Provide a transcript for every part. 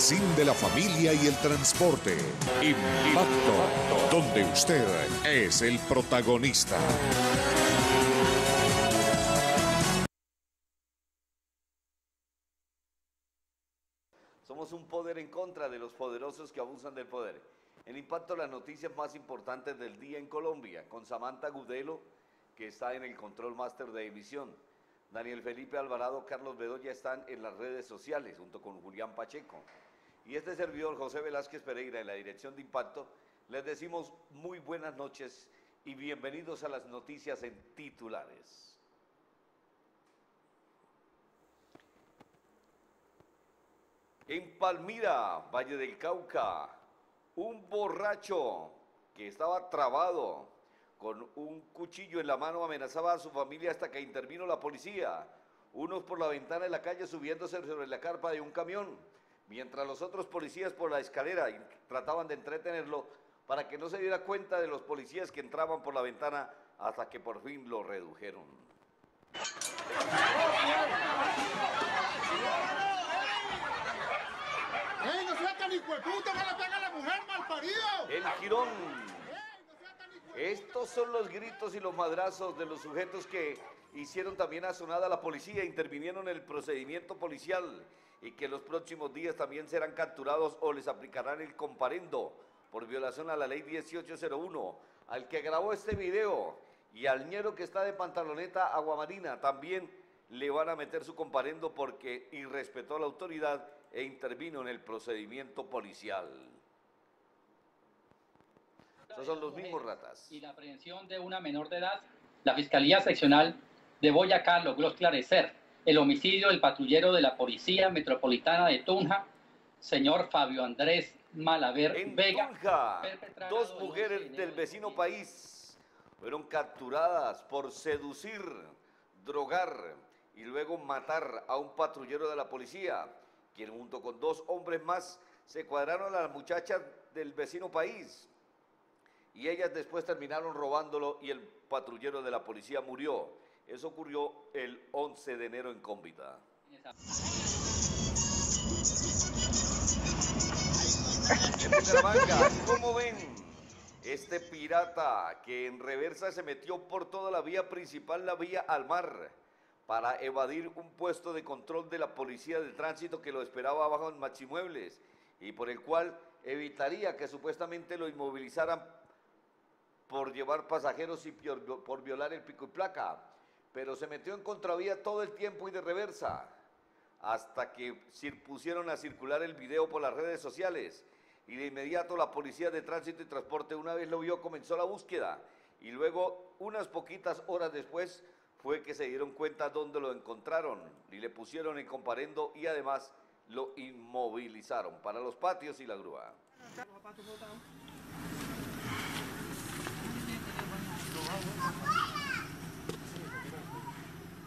magazine de la familia y el transporte. Impacto, donde usted es el protagonista. Somos un poder en contra de los poderosos que abusan del poder. En Impacto las noticias más importantes del día en Colombia, con Samantha Gudelo, que está en el control máster de emisión. Daniel Felipe Alvarado, Carlos Bedoya están en las redes sociales junto con Julián Pacheco. Y este servidor, José Velázquez Pereira, en la dirección de Impacto, les decimos muy buenas noches y bienvenidos a las noticias en titulares. En Palmira, Valle del Cauca, un borracho que estaba trabado con un cuchillo en la mano amenazaba a su familia hasta que intervino la policía. Unos por la ventana de la calle subiéndose sobre la carpa de un camión, mientras los otros policías por la escalera trataban de entretenerlo para que no se diera cuenta de los policías que entraban por la ventana hasta que por fin lo redujeron. ¡Ey, no sea tan no le pega a la mujer, malparido! El Girón. Estos son los gritos y los madrazos de los sujetos que hicieron también asonada a la policía, intervinieron en el procedimiento policial y que los próximos días también serán capturados o les aplicarán el comparendo por violación a la ley 1801. Al que grabó este video y al ñero que está de pantaloneta aguamarina también le van a meter su comparendo porque irrespetó a la autoridad e intervino en el procedimiento policial. Son los mismos ratas. Y la aprehensión de una menor de edad, la Fiscalía Seccional de Boyacá logró esclarecer el homicidio del patrullero de la Policía Metropolitana de Tunja, señor Fabio Andrés Malaver En Vega. Tunja, dos mujeres 11 de enero del de vecino 2020. país fueron capturadas por seducir, drogar y luego matar a un patrullero de la policía, quien junto con dos hombres más se cuadraron a las muchachas del vecino país. Y ellas después terminaron robándolo y el patrullero de la policía murió. Eso ocurrió el 11 de enero en Cómbita. ¿cómo ven? Este pirata que en reversa se metió por toda la vía principal, la vía al mar, para evadir un puesto de control de la policía de tránsito que lo esperaba abajo en Machimuebles y por el cual evitaría que supuestamente lo inmovilizaran por llevar pasajeros y por violar el pico y placa. Pero se metió en contravía todo el tiempo y de reversa hasta que pusieron a circular el video por las redes sociales. Y de inmediato la Policía de Tránsito y Transporte, una vez lo vio, comenzó la búsqueda. Y luego, unas poquitas horas después, fue que se dieron cuenta dónde lo encontraron y le pusieron en comparendo y además lo inmovilizaron para los patios y la grúa.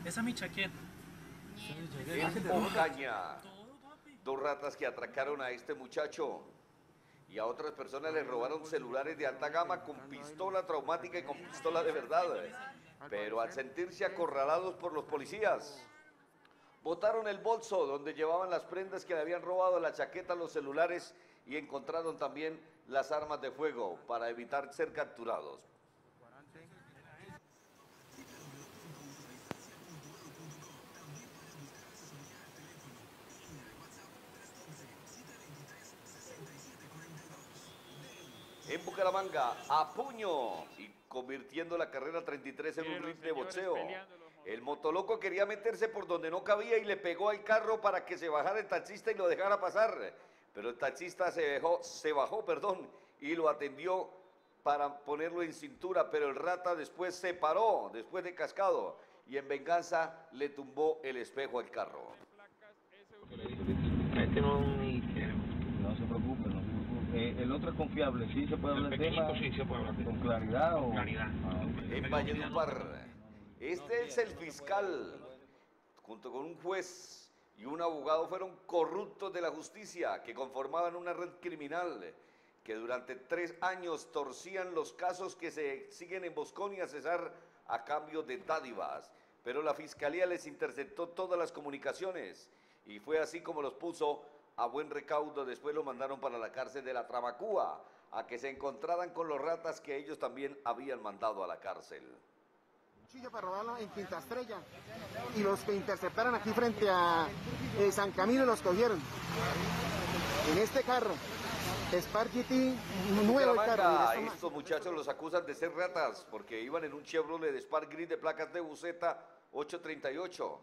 Esa es mi chaqueta. En Ocaña, dos ratas que atracaron a este muchacho y a otras personas les robaron celulares de alta gama con pistola traumática y con pistola de verdad. Pero al sentirse acorralados por los policías, botaron el bolso donde llevaban las prendas que le habían robado, la chaqueta, los celulares y encontraron también las armas de fuego para evitar ser capturados. En Bucaramanga a puño y convirtiendo la carrera 33 en un ring de boxeo. El motoloco quería meterse por donde no cabía y le pegó al carro para que se bajara el taxista y lo dejara pasar. Pero el taxista se, dejó, se bajó perdón, y lo atendió para ponerlo en cintura, pero el rata después se paró, después de cascado, y en venganza le tumbó el espejo al carro. Este no, ni no se preocupe, no se preocupe. Eh, el otro es confiable, sí se puede hablar del tema sí se puede hablar con claridad o Claridad. Ah, en Valledupar. Este es el fiscal, junto con un juez y un abogado, fueron corruptos de la justicia que conformaban una red criminal que durante tres años torcían los casos que se siguen en Boscón y a Cesar a cambio de dádivas. Pero la fiscalía les interceptó todas las comunicaciones y fue así como los puso a buen recaudo. Después lo mandaron para la cárcel de la Tramacúa a que se encontraran con los ratas que ellos también habían mandado a la cárcel. cuchillo para robarlo en Quinta Estrella y los que interceptaron aquí frente a eh, San Camilo los cogieron en este carro Spark GT nuevo carro estos muchachos los acusan de ser ratas porque iban en un Chevrolet de Spark Gris de placas de buceta 838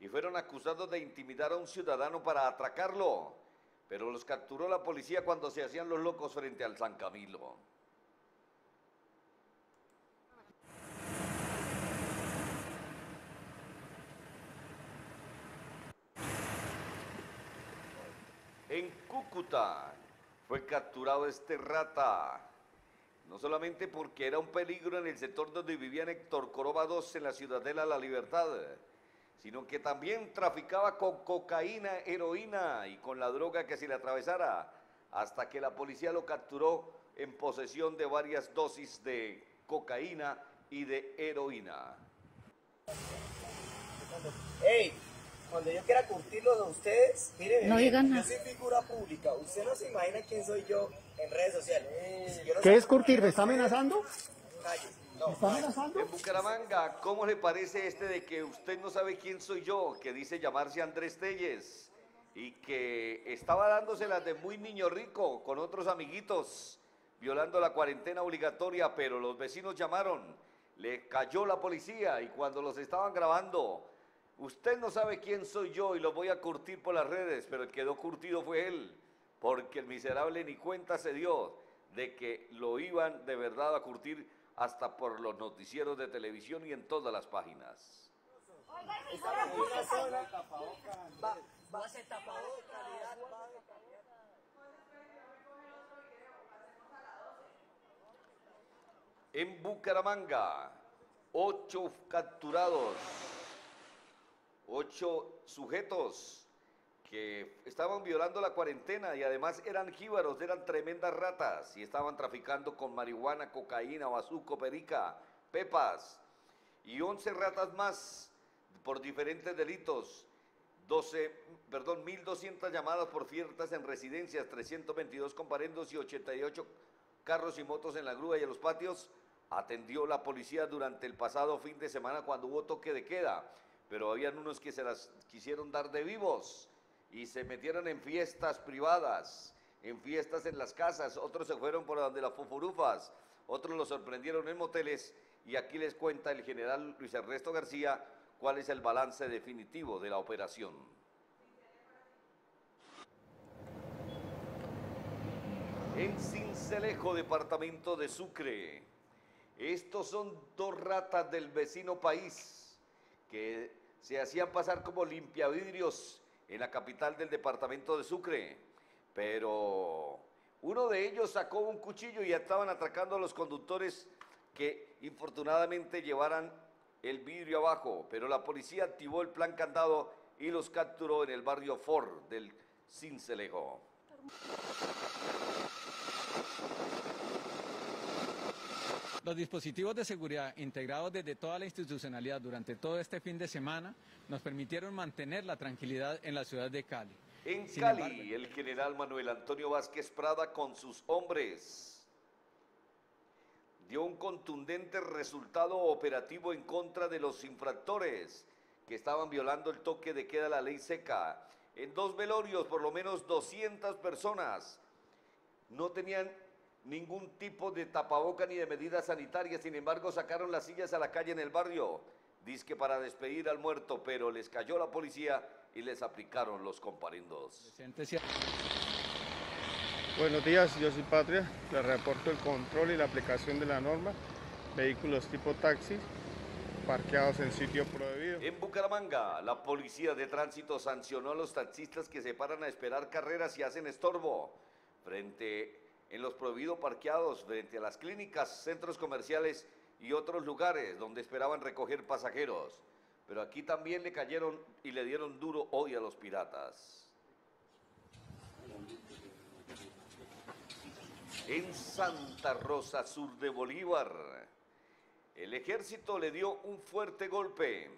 y fueron acusados de intimidar a un ciudadano para atracarlo, pero los capturó la policía cuando se hacían los locos frente al San Camilo. En Cúcuta fue capturado este rata. No solamente porque era un peligro en el sector donde vivía Héctor Coroba II en la Ciudadela La Libertad, sino que también traficaba con cocaína, heroína y con la droga que se le atravesara, hasta que la policía lo capturó en posesión de varias dosis de cocaína y de heroína. Ey, cuando yo quiera curtirlos a ustedes, miren, No digan yo soy figura pública. Usted no se imagina quién soy yo en redes sociales. Si yo no ¿Qué es curtir? ¿Me está amenazando? calles. No, ¿Me está amenazando? En Bucaramanga, ¿cómo le parece este de que usted no sabe quién soy yo? Que dice llamarse Andrés Telles y que estaba dándoselas de muy niño rico con otros amiguitos, violando la cuarentena obligatoria, pero los vecinos llamaron, le cayó la policía y cuando los estaban grabando, usted no sabe quién soy yo y lo voy a curtir por las redes, pero el que quedó curtido fue él, porque el miserable ni cuenta se dio de que lo iban de verdad a curtir hasta por los noticieros de televisión y en todas las páginas. En Bucaramanga, ocho capturados, ocho sujetos que estaban violando la cuarentena y además eran jíbaros, eran tremendas ratas y estaban traficando con marihuana, cocaína, bazuco, perica, pepas y 11 ratas más por diferentes delitos. 12, perdón, 1.200 llamadas por fiestas en residencias, 322 comparendos y 88 carros y motos en la grúa y en los patios, atendió la policía durante el pasado fin de semana cuando hubo toque de queda, pero habían unos que se las quisieron dar de vivos y se metieron en fiestas privadas, en fiestas en las casas, otros se fueron por donde las fufurufas, otros los sorprendieron en moteles y aquí les cuenta el general Luis Ernesto García cuál es el balance definitivo de la operación. En Cincelejo, departamento de Sucre. Estos son dos ratas del vecino país que se hacían pasar como limpiavidrios en la capital del departamento de Sucre. Pero uno de ellos sacó un cuchillo y estaban atracando a los conductores que infortunadamente llevaran el vidrio abajo. Pero la policía activó el plan candado y los capturó en el barrio Ford del Cincelejo. Los dispositivos de seguridad integrados desde toda la institucionalidad durante todo este fin de semana nos permitieron mantener la tranquilidad en la ciudad de Cali. En Sin Cali, embargo- el general Manuel Antonio Vázquez Prada con sus hombres dio un contundente resultado operativo en contra de los infractores que estaban violando el toque de queda de la ley seca. En dos velorios, por lo menos 200 personas no tenían ningún tipo de tapaboca ni de medidas sanitarias, sin embargo sacaron las sillas a la calle en el barrio, que para despedir al muerto, pero les cayó la policía y les aplicaron los comparendos. Buenos días, yo soy Patria. Les reporto el control y la aplicación de la norma. Vehículos tipo taxi parqueados en sitio prohibido. En Bucaramanga, la policía de tránsito sancionó a los taxistas que se paran a esperar carreras y hacen estorbo frente en los prohibidos parqueados frente a las clínicas, centros comerciales y otros lugares donde esperaban recoger pasajeros. Pero aquí también le cayeron y le dieron duro hoy a los piratas. En Santa Rosa, sur de Bolívar, el ejército le dio un fuerte golpe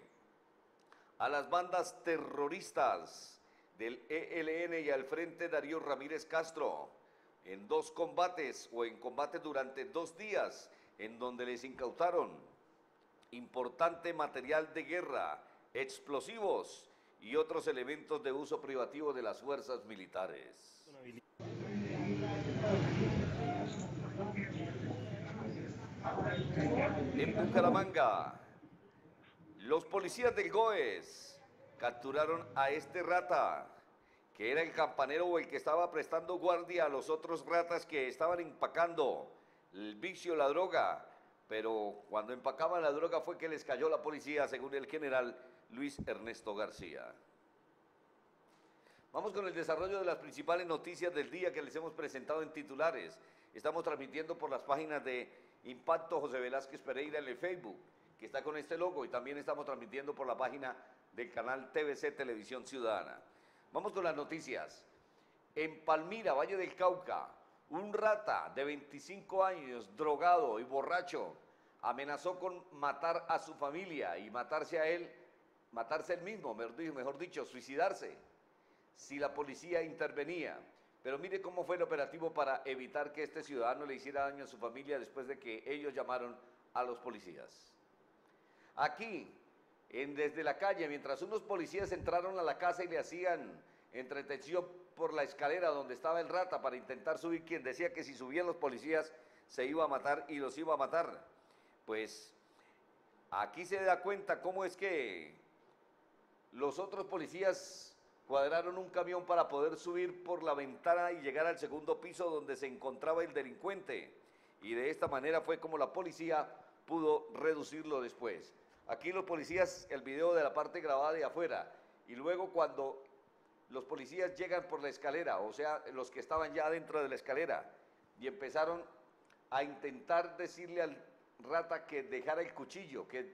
a las bandas terroristas del ELN y al frente Darío Ramírez Castro en dos combates o en combate durante dos días en donde les incautaron importante material de guerra, explosivos y otros elementos de uso privativo de las fuerzas militares. En Bucaramanga, los policías del GOES capturaron a este rata, que era el campanero o el que estaba prestando guardia a los otros ratas que estaban empacando el vicio, la droga. Pero cuando empacaban la droga fue que les cayó la policía, según el general Luis Ernesto García. Vamos con el desarrollo de las principales noticias del día que les hemos presentado en titulares. Estamos transmitiendo por las páginas de Impacto José Velázquez Pereira en el Facebook, que está con este logo, y también estamos transmitiendo por la página del canal TVC Televisión Ciudadana. Vamos con las noticias. En Palmira, Valle del Cauca, un rata de 25 años, drogado y borracho, amenazó con matar a su familia y matarse a él, matarse él mismo, mejor dicho, suicidarse, si la policía intervenía. Pero mire cómo fue el operativo para evitar que este ciudadano le hiciera daño a su familia después de que ellos llamaron a los policías. Aquí, desde la calle, mientras unos policías entraron a la casa y le hacían entretención por la escalera donde estaba el rata para intentar subir, quien decía que si subían los policías se iba a matar y los iba a matar. Pues aquí se da cuenta cómo es que los otros policías cuadraron un camión para poder subir por la ventana y llegar al segundo piso donde se encontraba el delincuente. Y de esta manera fue como la policía pudo reducirlo después. Aquí los policías, el video de la parte grabada de afuera. Y luego cuando los policías llegan por la escalera, o sea, los que estaban ya dentro de la escalera, y empezaron a intentar decirle al rata que dejara el cuchillo, que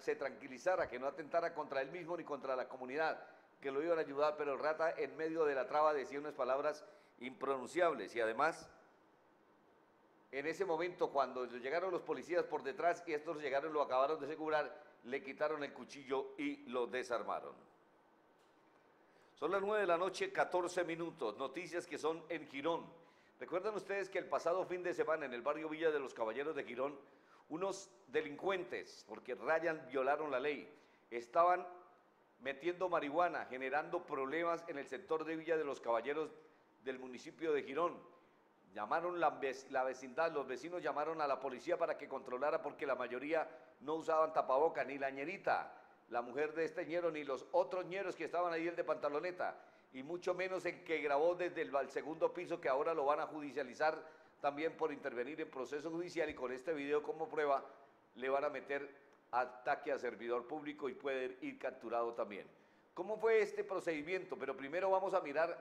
se tranquilizara, que no atentara contra él mismo ni contra la comunidad que lo iban a ayudar, pero el rata en medio de la traba decía unas palabras impronunciables y además en ese momento cuando llegaron los policías por detrás y estos llegaron lo acabaron de asegurar, le quitaron el cuchillo y lo desarmaron. Son las 9 de la noche, 14 minutos, noticias que son en Girón. Recuerdan ustedes que el pasado fin de semana en el barrio Villa de los Caballeros de Girón, unos delincuentes, porque rayan, violaron la ley, estaban metiendo marihuana, generando problemas en el sector de Villa de los Caballeros del municipio de Girón. Llamaron la, vecindad, los vecinos llamaron a la policía para que controlara porque la mayoría no usaban tapaboca, ni la ñerita, la mujer de este ñero, ni los otros ñeros que estaban ahí el de pantaloneta, y mucho menos el que grabó desde el, segundo piso que ahora lo van a judicializar también por intervenir en proceso judicial y con este video como prueba le van a meter ataque a servidor público y puede ir capturado también. ¿Cómo fue este procedimiento? Pero primero vamos a mirar,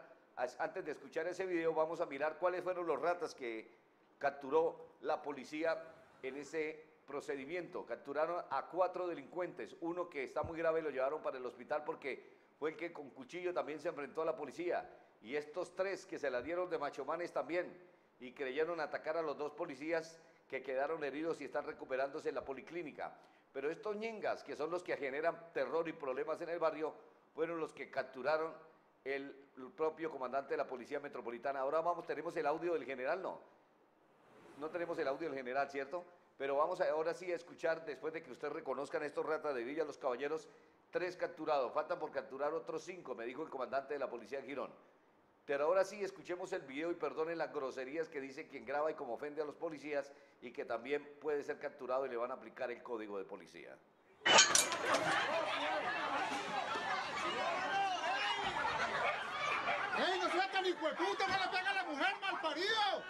antes de escuchar ese video, vamos a mirar cuáles fueron los ratas que capturó la policía en ese procedimiento. Capturaron a cuatro delincuentes, uno que está muy grave lo llevaron para el hospital porque fue el que con cuchillo también se enfrentó a la policía. Y estos tres que se la dieron de machomanes también y creyeron atacar a los dos policías que quedaron heridos y están recuperándose en la policlínica. Pero estos ñengas, que son los que generan terror y problemas en el barrio, fueron los que capturaron el, propio comandante de la Policía Metropolitana. Ahora vamos, tenemos el audio del general, ¿no? No tenemos el audio del general, ¿cierto? Pero vamos a, ahora sí a escuchar, después de que ustedes reconozcan estos ratas de Villa Los Caballeros, tres capturados. Faltan por capturar otros cinco, me dijo el comandante de la Policía de Girón. Pero ahora sí, escuchemos el video y perdonen las groserías que dice quien graba y como ofende a los policías y que también puede ser capturado y le van a aplicar el código de policía. ¡Ey, no sea tan hijueputa, no le pega a la mujer, malparido!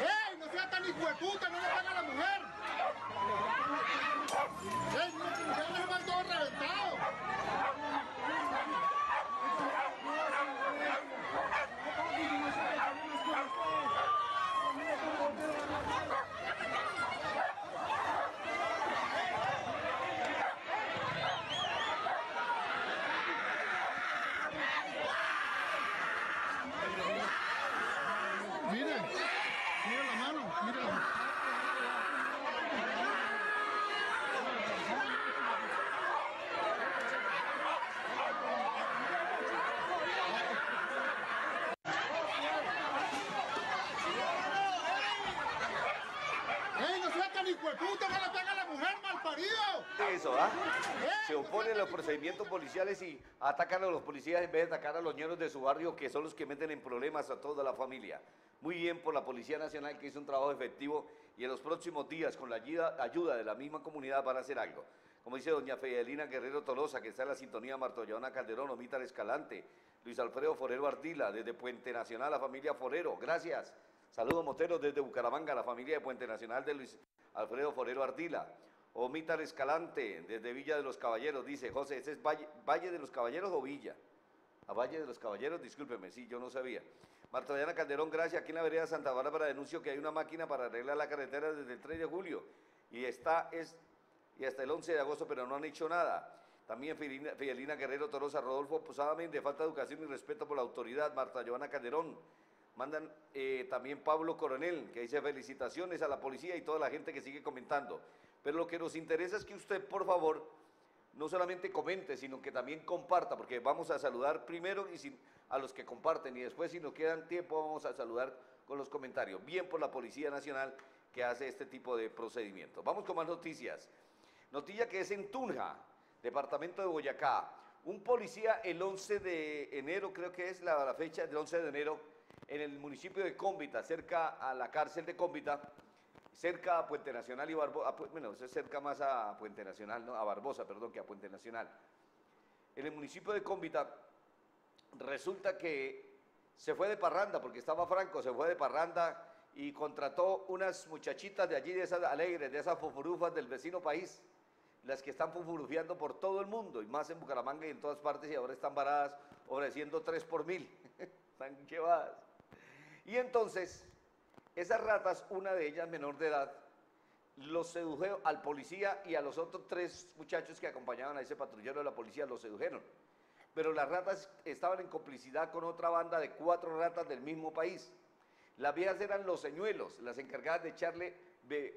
¡Ey, no sea tan hijueputa, no le pega a la mujer! ¡Ey, no, reventado! Se opone a los procedimientos policiales y atacan a los policías en vez de atacar a los ñeros de su barrio, que son los que meten en problemas a toda la familia. Muy bien por la Policía Nacional que hizo un trabajo efectivo y en los próximos días, con la ayuda, de la misma comunidad, van a hacer algo. Como dice doña Fidelina Guerrero Tolosa, que está en la sintonía Martollona Calderón, Omita Escalante, Luis Alfredo Forero Ardila, desde Puente Nacional, la familia Forero, gracias. Saludos Moteros desde Bucaramanga, la familia de Puente Nacional de Luis Alfredo Forero Ardila. Omita Escalante, desde Villa de los Caballeros, dice José, ¿ese es Valle, de los Caballeros o Villa? A Valle de los Caballeros, discúlpeme, sí, yo no sabía. Marta Diana Calderón, gracias. Aquí en la vereda Santa Bárbara denuncio que hay una máquina para arreglar la carretera desde el 3 de julio y está es, y hasta el 11 de agosto, pero no han hecho nada. También Fidelina, Guerrero Torosa, Rodolfo Posadamente, de falta de educación y respeto por la autoridad, Marta Joana Calderón. Mandan eh, también Pablo Coronel, que dice felicitaciones a la policía y toda la gente que sigue comentando. Pero lo que nos interesa es que usted, por favor, no solamente comente, sino que también comparta, porque vamos a saludar primero a los que comparten y después, si nos quedan tiempo, vamos a saludar con los comentarios. Bien por la Policía Nacional que hace este tipo de procedimientos. Vamos con más noticias. Noticia que es en Tunja, departamento de Boyacá. Un policía el 11 de enero, creo que es la, la fecha del 11 de enero, en el municipio de Cómbita, cerca a la cárcel de Cómbita, cerca a Puente Nacional y Barbosa, bueno, eso es cerca más a Puente Nacional, ¿no? a Barbosa, perdón, que a Puente Nacional. En el municipio de Cómbita resulta que se fue de parranda, porque estaba Franco, se fue de parranda y contrató unas muchachitas de allí, de esas alegres, de esas fufurufas del vecino país, las que están fufurufiando por todo el mundo, y más en Bucaramanga y en todas partes, y ahora están varadas ofreciendo tres por mil. están llevadas. Y entonces, esas ratas, una de ellas menor de edad, los sedujeron al policía y a los otros tres muchachos que acompañaban a ese patrullero de la policía, los sedujeron. Pero las ratas estaban en complicidad con otra banda de cuatro ratas del mismo país. Las viejas eran los señuelos, las encargadas de echarle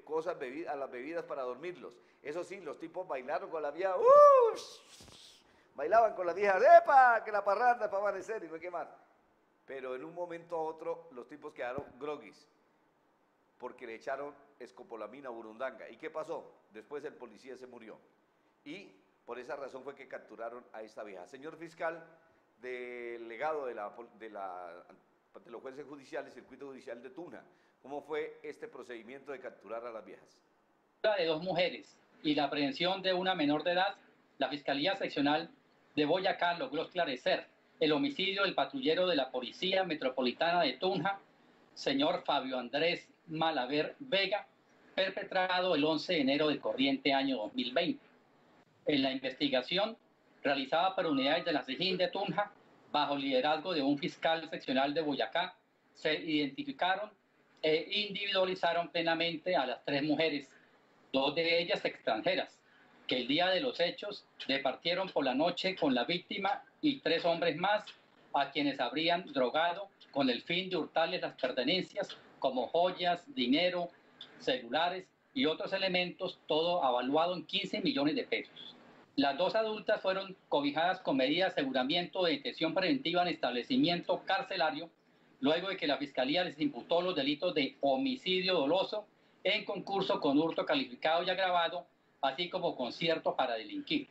cosas a las bebidas para dormirlos. Eso sí, los tipos bailaron con la vieja, ¡uh! bailaban con las viejas, ¡epa! Que la parranda para amanecer y no que más. Pero en un momento a otro los tipos quedaron groguis porque le echaron escopolamina burundanga. ¿Y qué pasó? Después el policía se murió. Y por esa razón fue que capturaron a esta vieja. Señor fiscal, delegado de, la, de, la, de los jueces judiciales, circuito judicial de Tuna, ¿cómo fue este procedimiento de capturar a las viejas? De dos mujeres y la aprehensión de una menor de edad, la Fiscalía Seccional de Boyacá logró esclarecer el homicidio del patrullero de la Policía Metropolitana de Tunja, señor Fabio Andrés Malaver Vega, perpetrado el 11 de enero del corriente año 2020. En la investigación realizada por unidades de la SEGIN de Tunja, bajo liderazgo de un fiscal seccional de Boyacá, se identificaron e individualizaron plenamente a las tres mujeres, dos de ellas extranjeras, que el día de los hechos departieron por la noche con la víctima y tres hombres más a quienes habrían drogado con el fin de hurtarles las pertenencias como joyas, dinero, celulares y otros elementos, todo avaluado en 15 millones de pesos. Las dos adultas fueron cobijadas con medidas de aseguramiento de detención preventiva en establecimiento carcelario, luego de que la Fiscalía les imputó los delitos de homicidio doloso en concurso con hurto calificado y agravado, así como concierto para delinquir.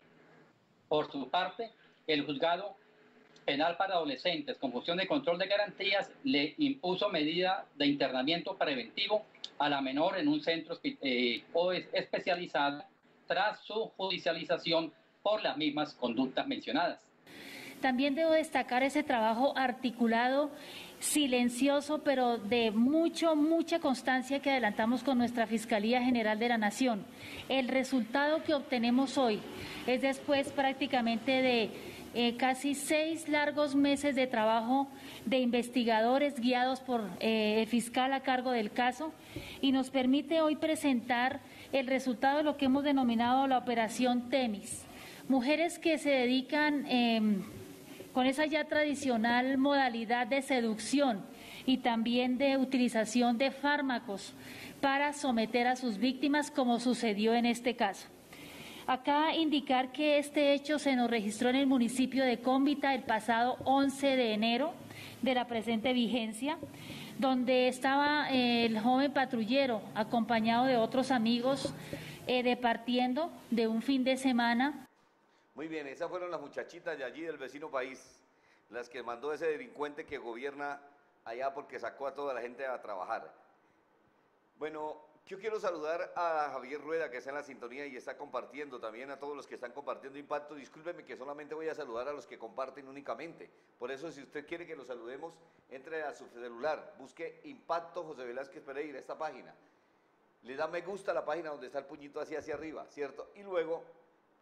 Por su parte, el juzgado penal para adolescentes con función de control de garantías le impuso medida de internamiento preventivo a la menor en un centro eh, especializado tras su judicialización por las mismas conductas mencionadas. También debo destacar ese trabajo articulado, silencioso, pero de mucho, mucha constancia que adelantamos con nuestra Fiscalía General de la Nación. El resultado que obtenemos hoy es después prácticamente de eh, casi seis largos meses de trabajo de investigadores guiados por eh, el fiscal a cargo del caso y nos permite hoy presentar el resultado de lo que hemos denominado la operación Temis. Mujeres que se dedican em, con esa ya tradicional modalidad de seducción y también de utilización de fármacos para someter a sus víctimas como sucedió en este caso. Acá indicar que este hecho se nos registró en el municipio de Cómbita el pasado 11 de enero. de la presente vigencia, donde estaba eh, el joven patrullero acompañado de otros amigos eh, departiendo de un fin de semana. Muy bien, esas fueron las muchachitas de allí del vecino país, las que mandó ese delincuente que gobierna allá porque sacó a toda la gente a trabajar. Bueno, yo quiero saludar a Javier Rueda, que está en la sintonía y está compartiendo, también a todos los que están compartiendo Impacto. Discúlpeme que solamente voy a saludar a los que comparten únicamente. Por eso, si usted quiere que los saludemos, entre a su celular, busque Impacto José Velázquez Pereira, esta página. Le da me gusta a la página donde está el puñito así hacia arriba, ¿cierto? Y luego,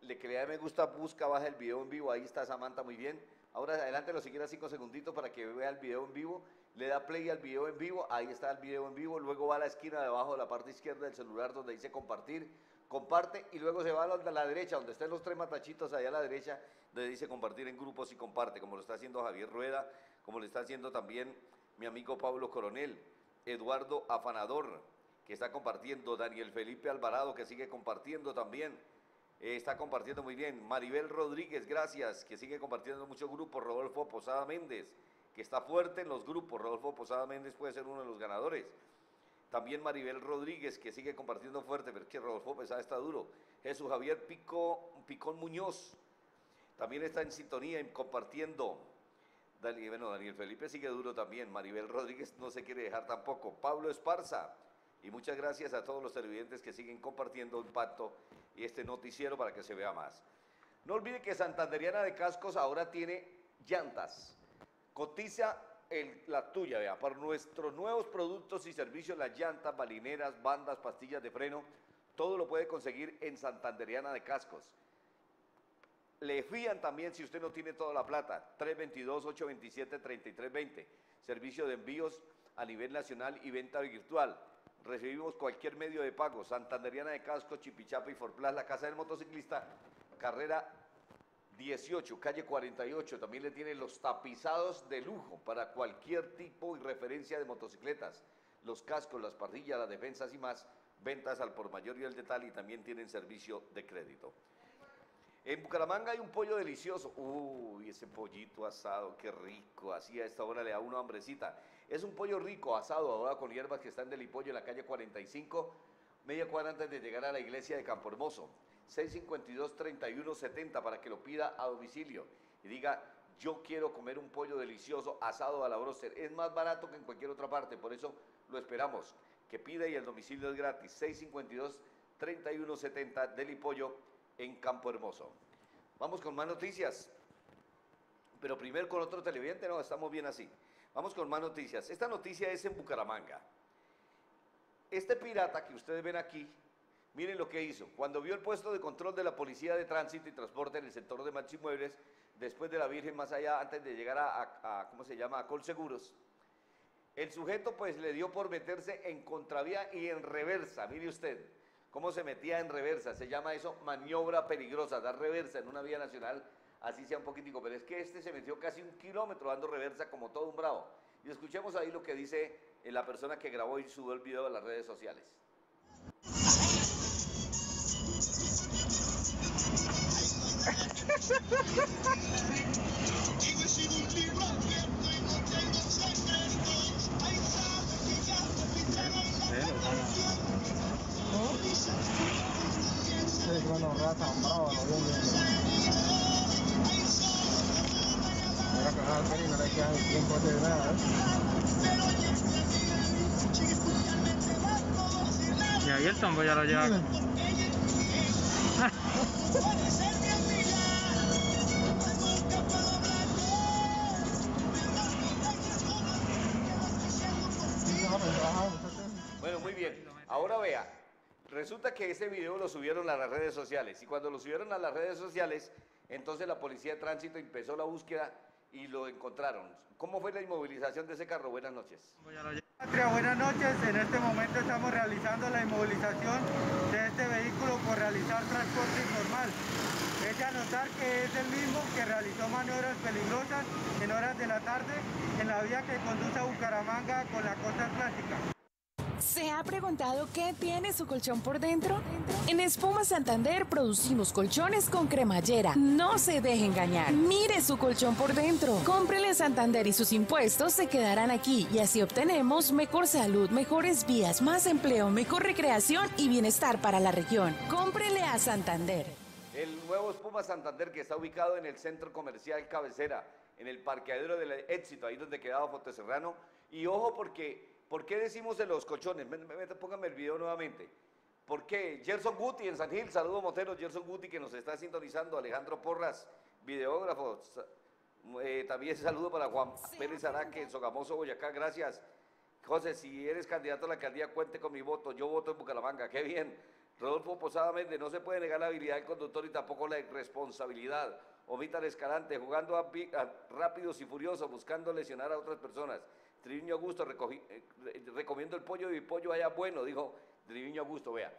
le da me gusta, busca, baja el video en vivo, ahí está Samantha muy bien. Ahora adelante lo siquiera cinco segunditos para que vea el video en vivo le da play al video en vivo, ahí está el video en vivo, luego va a la esquina de abajo de la parte izquierda del celular donde dice compartir, comparte y luego se va a la, derecha, donde están los tres matachitos, allá a la derecha, donde dice compartir en grupos y comparte, como lo está haciendo Javier Rueda, como lo está haciendo también mi amigo Pablo Coronel, Eduardo Afanador, que está compartiendo, Daniel Felipe Alvarado, que sigue compartiendo también, eh, está compartiendo muy bien, Maribel Rodríguez, gracias, que sigue compartiendo muchos grupos, Rodolfo Posada Méndez, que está fuerte en los grupos. Rodolfo Posada Méndez puede ser uno de los ganadores. También Maribel Rodríguez, que sigue compartiendo fuerte, pero es que Rodolfo Posada está duro. Jesús Javier Pico, Picón Muñoz, también está en sintonía y compartiendo. bueno, Daniel Felipe sigue duro también. Maribel Rodríguez no se quiere dejar tampoco. Pablo Esparza. Y muchas gracias a todos los televidentes que siguen compartiendo Impacto y este noticiero para que se vea más. No olvide que Santanderiana de Cascos ahora tiene llantas Cotiza la tuya, vea, por nuestros nuevos productos y servicios, las llantas, balineras, bandas, pastillas de freno, todo lo puede conseguir en Santanderiana de Cascos. Le fían también si usted no tiene toda la plata, 322-827-3320. Servicio de envíos a nivel nacional y venta virtual. Recibimos cualquier medio de pago. Santanderiana de Cascos, Chipichapa y Forplas, la casa del motociclista, carrera 18, calle 48, también le tiene los tapizados de lujo para cualquier tipo y referencia de motocicletas, los cascos, las parrillas, las defensas y más, ventas al por mayor y al detalle y también tienen servicio de crédito. En Bucaramanga hay un pollo delicioso. Uy, ese pollito asado, qué rico. Así a esta hora le da una hambrecita. Es un pollo rico, asado, ahora con hierbas que están del en la calle 45, media cuadra antes de llegar a la iglesia de Campo Hermoso. 652-3170 para que lo pida a domicilio y diga, yo quiero comer un pollo delicioso asado a la broster. Es más barato que en cualquier otra parte, por eso lo esperamos. Que pida y el domicilio es gratis. 652-3170 del Pollo en Campo Hermoso. Vamos con más noticias. Pero primero con otro televidente, no, estamos bien así. Vamos con más noticias. Esta noticia es en Bucaramanga. Este pirata que ustedes ven aquí Miren lo que hizo. Cuando vio el puesto de control de la Policía de Tránsito y Transporte en el sector de Machimuebles, después de la Virgen más allá, antes de llegar a, ¿cómo se llama?, a Colseguros, el sujeto pues le dio por meterse en contravía y en reversa. Mire usted cómo se metía en reversa. Se llama eso maniobra peligrosa, dar reversa en una vía nacional, así sea un poquitico. Pero es que este se metió casi un kilómetro dando reversa como todo un bravo. Y escuchemos ahí lo que dice eh, la persona que grabó y subió el video a las redes sociales. Bueno, nada, Y ahí el tombo ya lo lleva. Bueno, muy bien. Ahora vea, resulta que ese video lo subieron a las redes sociales y cuando lo subieron a las redes sociales, entonces la policía de tránsito empezó la búsqueda y lo encontraron. ¿Cómo fue la inmovilización de ese carro? Buenas noches. Patria, buenas noches. En este momento estamos realizando la inmovilización de este vehículo por realizar transporte informal. Es de anotar que es el mismo que realizó maniobras peligrosas en horas de la tarde en la vía que conduce a Bucaramanga con la costa atlántica. Se ha preguntado qué tiene su colchón por dentro? En Espuma Santander producimos colchones con cremallera. No se deje engañar. Mire su colchón por dentro. Cómprele Santander y sus impuestos se quedarán aquí y así obtenemos mejor salud, mejores vías, más empleo, mejor recreación y bienestar para la región. Cómprele a Santander. El nuevo Espuma Santander que está ubicado en el centro comercial Cabecera, en el parqueadero del éxito, ahí donde quedaba Foto Serrano. Y ojo porque, ¿por qué decimos de los colchones? Me- me- Póngame el video nuevamente. ¿Por qué? Gerson Guti en San Gil, saludo Motero, Gerson Guti que nos está sintonizando, Alejandro Porras, videógrafo. Eh, también saludo para Juan Pérez Araque en Sogamoso, Boyacá, gracias. José, si eres candidato a la alcaldía, cuente con mi voto. Yo voto en Bucaramanga, qué bien. Rodolfo Posada Méndez, no se puede negar la habilidad del conductor y tampoco la responsabilidad. Omita Escalante, jugando a a rápidos y furiosos, buscando lesionar a otras personas. Triviño Augusto, eh, re- recomiendo el pollo y pollo allá bueno, dijo Triviño Augusto, vea.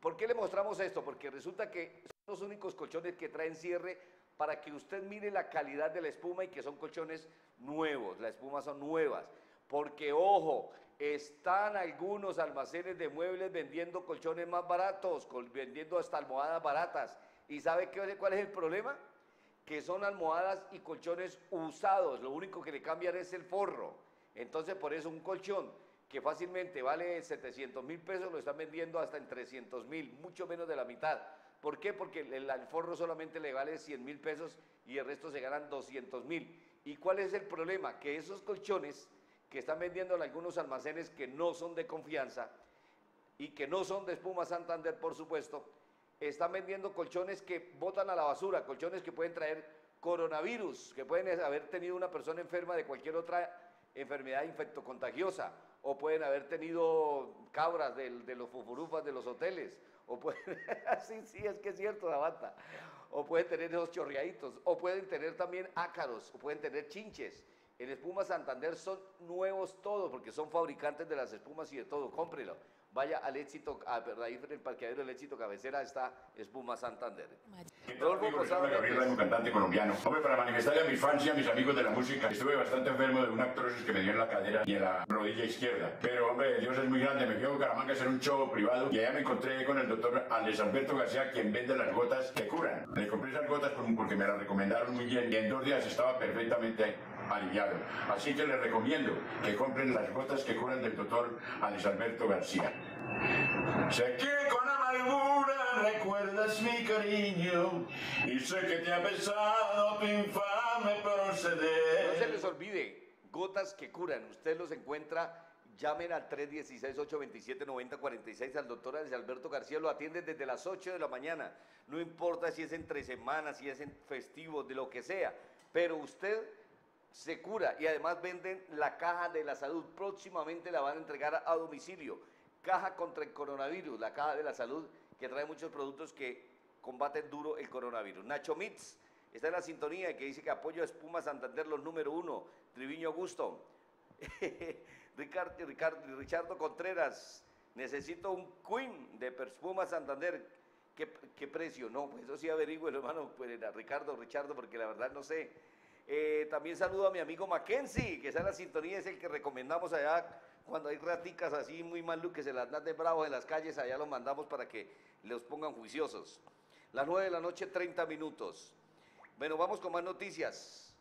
¿Por qué le mostramos esto? Porque resulta que son los únicos colchones que traen cierre para que usted mire la calidad de la espuma y que son colchones nuevos, las espumas son nuevas. Porque, ojo, están algunos almacenes de muebles vendiendo colchones más baratos, vendiendo hasta almohadas baratas. ¿Y sabe qué, cuál es el problema? Que son almohadas y colchones usados, lo único que le cambian es el forro. Entonces, por eso un colchón que fácilmente vale 700 mil pesos lo están vendiendo hasta en 300 mil, mucho menos de la mitad. ¿Por qué? Porque el, el forro solamente le vale 100 mil pesos y el resto se ganan 200 mil. ¿Y cuál es el problema? Que esos colchones que están vendiendo en algunos almacenes que no son de confianza y que no son de espuma Santander, por supuesto, están vendiendo colchones que botan a la basura, colchones que pueden traer coronavirus, que pueden haber tenido una persona enferma de cualquier otra enfermedad infectocontagiosa, o pueden haber tenido cabras del- de los fufurufas de los hoteles, o pueden, sí, sí, es que es cierto, Davanta, o pueden tener esos chorreaditos, o pueden tener también ácaros, o pueden tener chinches. En Espuma Santander son nuevos todos, porque son fabricantes de las espumas y de todo, cómprelo. Vaya al éxito, a, ahí en el parqueadero del éxito cabecera está Espuma Santander. Rodolfo Posada Gabriel. Raimundo, cantante colombiano. Hombre, para manifestarle a mis fans y a mis amigos de la música, estuve bastante enfermo de una artrosis que me dio en la cadera y en la rodilla izquierda. Pero, hombre, Dios es muy grande. Me fui a Bucaramanga a hacer un show privado y allá me encontré con el doctor Andrés Alberto García, quien vende las gotas que curan. Le compré esas gotas por- porque me las recomendaron muy bien y en dos días estaba perfectamente Así que les recomiendo que compren las gotas que curan del doctor Andrés Alberto García. Sé que con amargura recuerdas mi cariño y sé que te ha pesado tu infame No se proceder. les olvide, gotas que curan. Usted los encuentra, llamen al 316-827-9046 al doctor Alex Alberto García, lo atiende desde las 8 de la mañana. No importa si es entre semanas, si es en festivos, de lo que sea, pero usted se cura y además venden la caja de la salud. Próximamente la van a entregar a, domicilio. Caja contra el coronavirus, la caja de la salud que trae muchos productos que combaten duro el coronavirus. Nacho Mitz está en la sintonía que dice que apoyo a Espuma Santander los número uno. Triviño Augusto. Ricardo, Ricardo, Richardo Contreras, necesito un Queen de Espuma Santander. ¿Qué, qué precio? No, pues eso sí averigüe, hermano, pues, Ricardo, Richardo, porque la verdad no sé. Eh, también saludo a mi amigo Mackenzie, que está en la sintonía, es el que recomendamos allá cuando hay raticas así muy malucas que se las dan de bravos en las calles, allá los mandamos para que los pongan juiciosos. Las 9 de la noche, 30 minutos. Bueno, vamos con más noticias.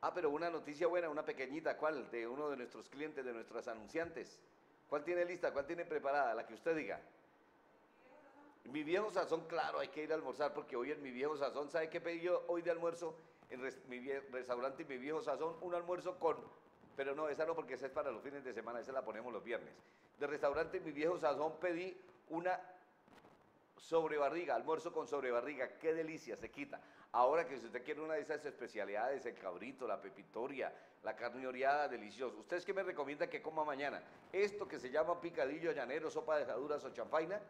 Ah, pero una noticia buena, una pequeñita, ¿cuál? De uno de nuestros clientes, de nuestros anunciantes. ¿Cuál tiene lista? ¿Cuál tiene preparada? La que usted diga. Mi viejo sazón, claro, hay que ir a almorzar porque hoy en mi viejo sazón, ¿sabe qué pedí yo hoy de almuerzo? En mi vie- restaurante mi viejo sazón, un almuerzo con, pero no, esa no porque esa es para los fines de semana, esa la ponemos los viernes. De restaurante mi viejo sazón pedí una sobrebarriga, almuerzo con sobrebarriga, qué delicia, se quita. Ahora que si usted quiere una de esas especialidades, el cabrito, la pepitoria, la carne oreada, delicioso. ¿Ustedes qué me recomiendan que coma mañana? Esto que se llama picadillo llanero, sopa de jaduras o chanfaina,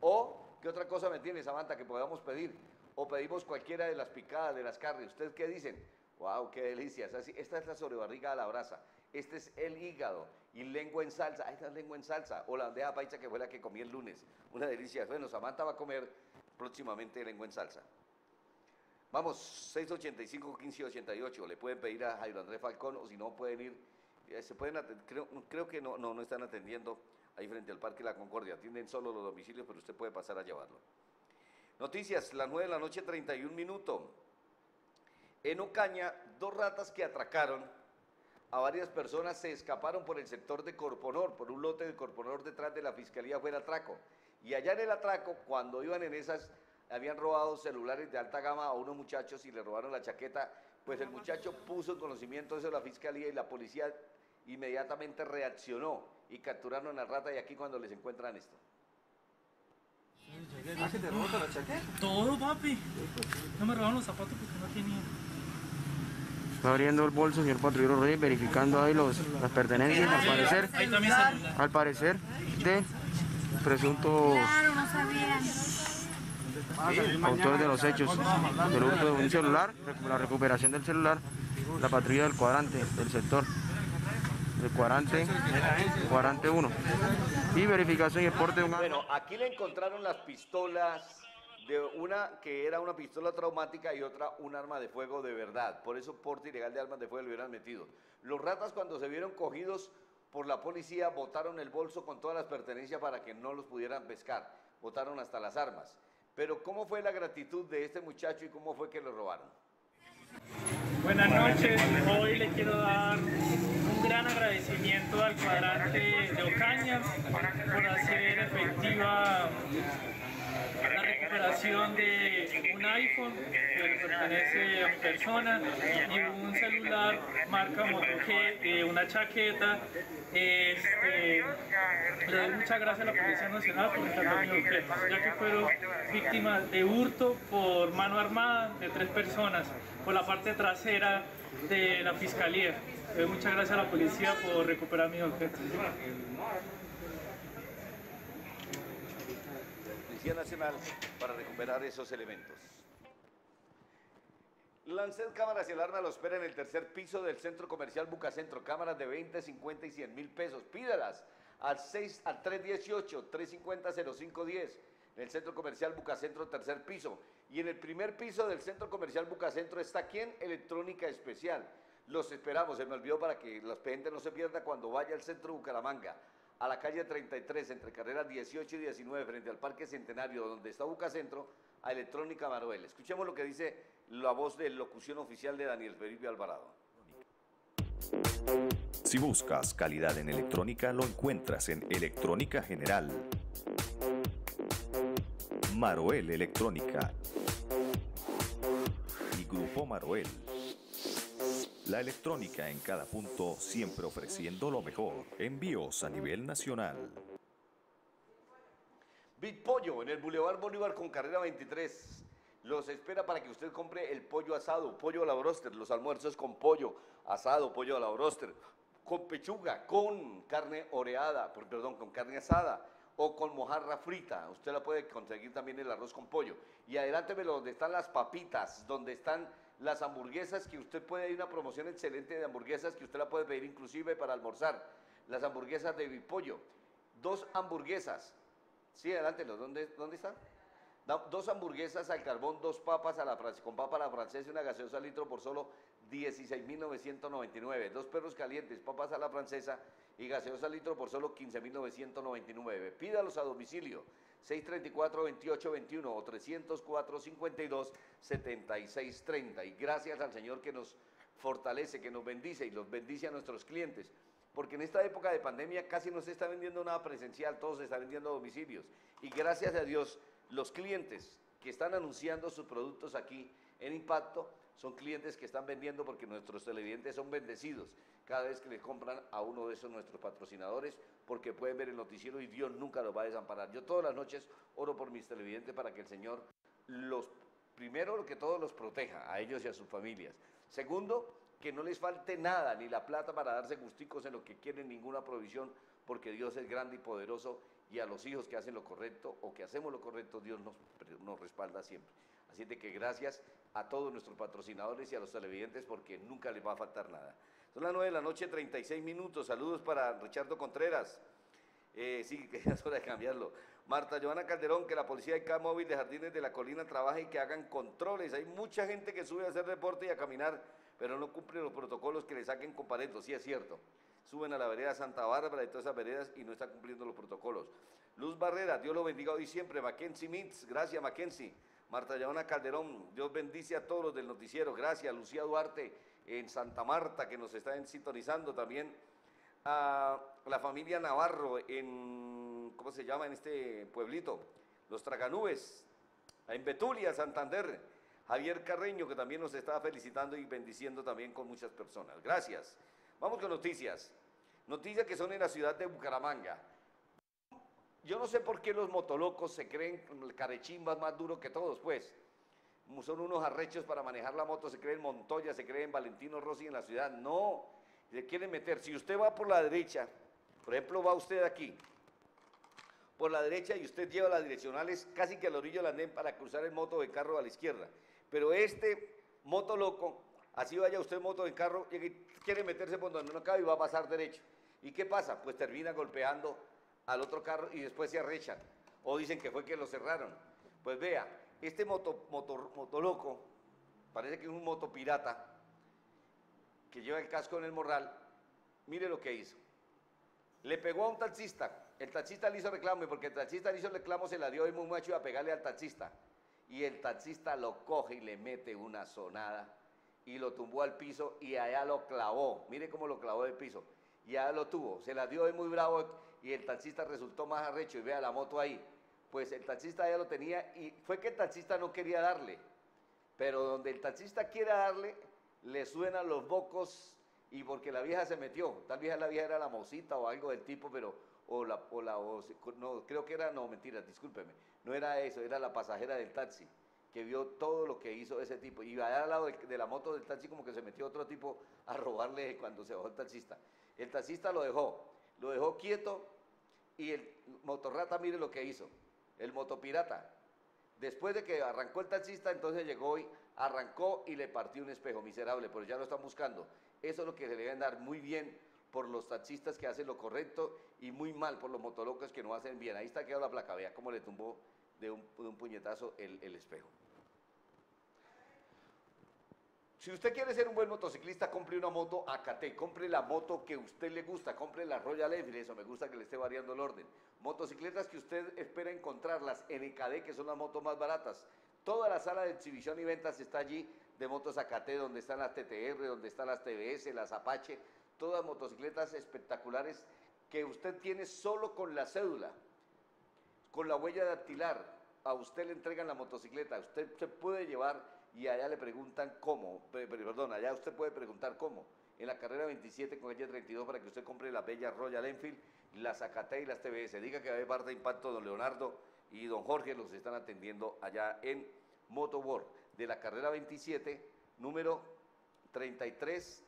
o qué otra cosa me tiene, Samantha, que podamos pedir, o pedimos cualquiera de las picadas, de las carnes. ¿Ustedes qué dicen? ¡Wow, qué delicia! Así- Esta es la sobrebarriga a la brasa. Este es el hígado y lengua en salsa. Esta es lengua en salsa. O la bandeja paisa que fue la que comí el lunes. Una delicia. Bueno, Samantha va a comer próximamente lengua en salsa. Vamos, 685-1588. Le pueden pedir a Jairo Andrés Falcón o si no pueden ir eh, se pueden creo que no, no, no están atendiendo ahí frente al Parque La Concordia. Atienden solo los domicilios, pero usted puede pasar a llevarlo. Noticias, las 9 de la noche, 31 minutos. En Ocaña, dos ratas que atracaron a varias personas se escaparon por el sector de Corponor, por un lote de Corponor detrás de la Fiscalía fue el atraco. Y allá en el atraco, cuando iban en esas, habían robado celulares de alta gama a unos muchachos y le robaron la chaqueta, pues el muchacho puso en conocimiento de eso a la Fiscalía y la policía inmediatamente reaccionó y capturaron a la rata y aquí cuando les encuentran esto. Todo, papi. No me robaron los zapatos porque no tenía. Está abriendo el bolso, señor patrullero Reyes, verificando ahí los, las pertenencias, al parecer, al parecer, de presuntos autores de los hechos. Del hurto de un celular, la recuperación del celular, la patrulla del cuadrante, del sector, 1. Y verificación y exporte de un. Bueno, aquí le encontraron las pistolas de una que era una pistola traumática y otra un arma de fuego de verdad. Por eso porte ilegal de armas de fuego le hubieran metido. Los ratas cuando se vieron cogidos por la policía botaron el bolso con todas las pertenencias para que no los pudieran pescar. Botaron hasta las armas. Pero ¿cómo fue la gratitud de este muchacho y cómo fue que lo robaron? Buenas noches. Hoy le quiero dar un gran agradecimiento al cuadrante de Ocaña por hacer efectiva la recuperación de un iPhone que le pertenece a mi persona y un celular marca Moto G, eh, una chaqueta. Este, le doy muchas gracias a la Policía Nacional por rescatar mi objeto, ya que fueron víctimas de hurto por mano armada de tres personas por la parte trasera de la Fiscalía. Doy muchas gracias a la policía por recuperar mis objetos. Policía Nacional para recuperar esos elementos. Lancet Cámaras y Alarma lo espera en el tercer piso del Centro Comercial Bucacentro. Cámaras de 20, 50 y 100 mil pesos. Pídalas al, 6, al 318-350-0510 en el Centro Comercial Bucacentro, tercer piso. Y en el primer piso del Centro Comercial Bucacentro está quien? Electrónica Especial. Los esperamos, se me olvidó para que la gente no se pierda cuando vaya al centro Bucaramanga, a la calle 33, entre carreras 18 y 19, frente al Parque Centenario, donde está Bucacentro, a Electrónica Manuel. Escuchemos lo que dice la voz de locución oficial de Daniel Felipe Alvarado. Si buscas calidad en electrónica, lo encuentras en Electrónica General. Maroel Electrónica. Grupo Maroel. La electrónica en cada punto, siempre ofreciendo lo mejor. Envíos a nivel nacional. Big Pollo en el Boulevard Bolívar con carrera 23. Los espera para que usted compre el pollo asado, pollo a la broster, los almuerzos con pollo asado, pollo a la broster, con pechuga, con carne oreada, perdón, con carne asada o con mojarra frita. Usted la puede conseguir también el arroz con pollo. Y adelánteme donde están las papitas, donde están las hamburguesas que usted puede, hay una promoción excelente de hamburguesas que usted la puede pedir inclusive para almorzar. Las hamburguesas de Big Pollo. Dos hamburguesas, Sí, adelántelo. ¿Dónde, dónde está? Da- dos hamburguesas al carbón, dos papas a la con papa a la francesa y una gaseosa al litro por solo 16.999. Dos perros calientes, papas a la francesa y gaseosa litro por solo 15.999. Pídalos a domicilio. 634-2821 o 304-52-7630. Y gracias al Señor que nos fortalece, que nos bendice y los bendice a nuestros clientes. Porque en esta época de pandemia casi no se está vendiendo nada presencial, todo se está vendiendo a domicilios. Y gracias a Dios, los clientes que están anunciando sus productos aquí en Impacto son clientes que están vendiendo porque nuestros televidentes son bendecidos cada vez que le compran a uno de esos nuestros patrocinadores porque pueden ver el noticiero y Dios nunca los va a desamparar. Yo todas las noches oro por mis televidentes para que el Señor los, primero que todo los proteja a ellos y a sus familias. Segundo, que no les falte nada, ni la plata para darse gusticos en lo que quieren, ninguna provisión, porque Dios es grande y poderoso y a los hijos que hacen lo correcto o que hacemos lo correcto, Dios nos, nos respalda siempre. Así de que gracias a todos nuestros patrocinadores y a los televidentes porque nunca les va a faltar nada. Son las 9 de la noche, 36 minutos. Saludos para Richardo Contreras. Eh, sí, que es hora de cambiarlo. Marta Joana Calderón, que la policía de móvil de Jardines de la Colina trabaje y que hagan controles. Hay mucha gente que sube a hacer reporte y a caminar, pero no cumple los protocolos que le saquen con. Sí, es cierto. suben a la vereda Santa Bárbara y todas esas veredas y no están cumpliendo los protocolos. Luz Barrera, Dios lo bendiga hoy siempre. Mackenzie Mintz, gracias Mackenzie. Marta Leona Calderón, Dios bendice a todos los del noticiero. Gracias. Lucía Duarte en Santa Marta, que nos están sintonizando también. A la familia Navarro en, ¿cómo se llama? En este pueblito. Los Traganubes, en Betulia, Santander. Javier Carreño, que también nos está felicitando y bendiciendo también con muchas personas. Gracias. Vamos con noticias. Noticias que son en la ciudad de Bucaramanga. Yo no sé por qué los motolocos se creen carechimbas más duros que todos, pues. Son unos arrechos para manejar la moto, se creen Montoya, se creen Valentino Rossi en la ciudad. No, le quieren meter. Si usted va por la derecha, por ejemplo, va usted aquí, por la derecha y usted lleva las direccionales casi que al orillo del andén para cruzar el moto de carro a la izquierda. Pero este moto loco, así vaya usted moto de carro, quiere meterse por donde no cabe y va a pasar derecho. ¿Y qué pasa? Pues termina golpeando al otro carro y después se arrechan. O dicen que fue que lo cerraron. Pues vea, este moto, moto, loco, parece que es un moto pirata, que lleva el casco en el morral, mire lo que hizo. Le pegó a un taxista, el taxista le hizo reclamo y porque el taxista le hizo reclamo se la dio y muy macho a pegarle al taxista. Y el taxista lo coge y le mete una sonada y lo tumbó al piso y allá lo clavó. Mire cómo lo clavó del piso. Y allá lo tuvo. Se la dio de muy bravo y el taxista resultó más arrecho y vea la moto ahí. Pues el taxista ya lo tenía y fue que el taxista no quería darle. Pero donde el taxista quiere darle, le suenan los bocos y porque la vieja se metió. Tal vez la vieja era la mosita o algo del tipo, pero o la, o la no, creo que era, no, mentira, discúlpeme, no era eso, era la pasajera del taxi que vio todo lo que hizo ese tipo. Y allá al lado de, la moto del taxi como que se metió otro tipo a robarle cuando se bajó el taxista. El taxista lo dejó, lo dejó quieto y el motorrata, mire lo que hizo, el motopirata. Después de que arrancó el taxista, entonces llegó y arrancó y le partió un espejo, miserable, pero ya lo están buscando. Eso es lo que se le deben dar muy bien por los taxistas que hacen lo correcto y muy mal por los motolocos que no hacen bien. Ahí está quedado la placa, vea cómo le tumbó de un, puñetazo el espejo. Si usted quiere ser un buen motociclista, compre una moto AKT, compre la moto que usted le gusta, compre la Royal Enfield, eso me gusta que le esté variando el orden. Motocicletas que usted espera encontrarlas en EKD, que son las motos más baratas. Toda la sala de exhibición y ventas está allí de motos AKT, donde están las TTR, donde están las TBS, las Apache, todas motocicletas espectaculares que usted tiene solo con la cédula, con la huella dactilar. A usted le entregan la motocicleta, usted se puede llevar y allá le preguntan cómo, perdón, allá usted puede preguntar cómo. En la carrera 27 con ella 32 para que usted compre la bella Royal Enfield, las Zacate y las TBS. Diga que va a parte de impacto don Leonardo y don Jorge los están atendiendo allá en Motoworld. De la carrera 27, número 33,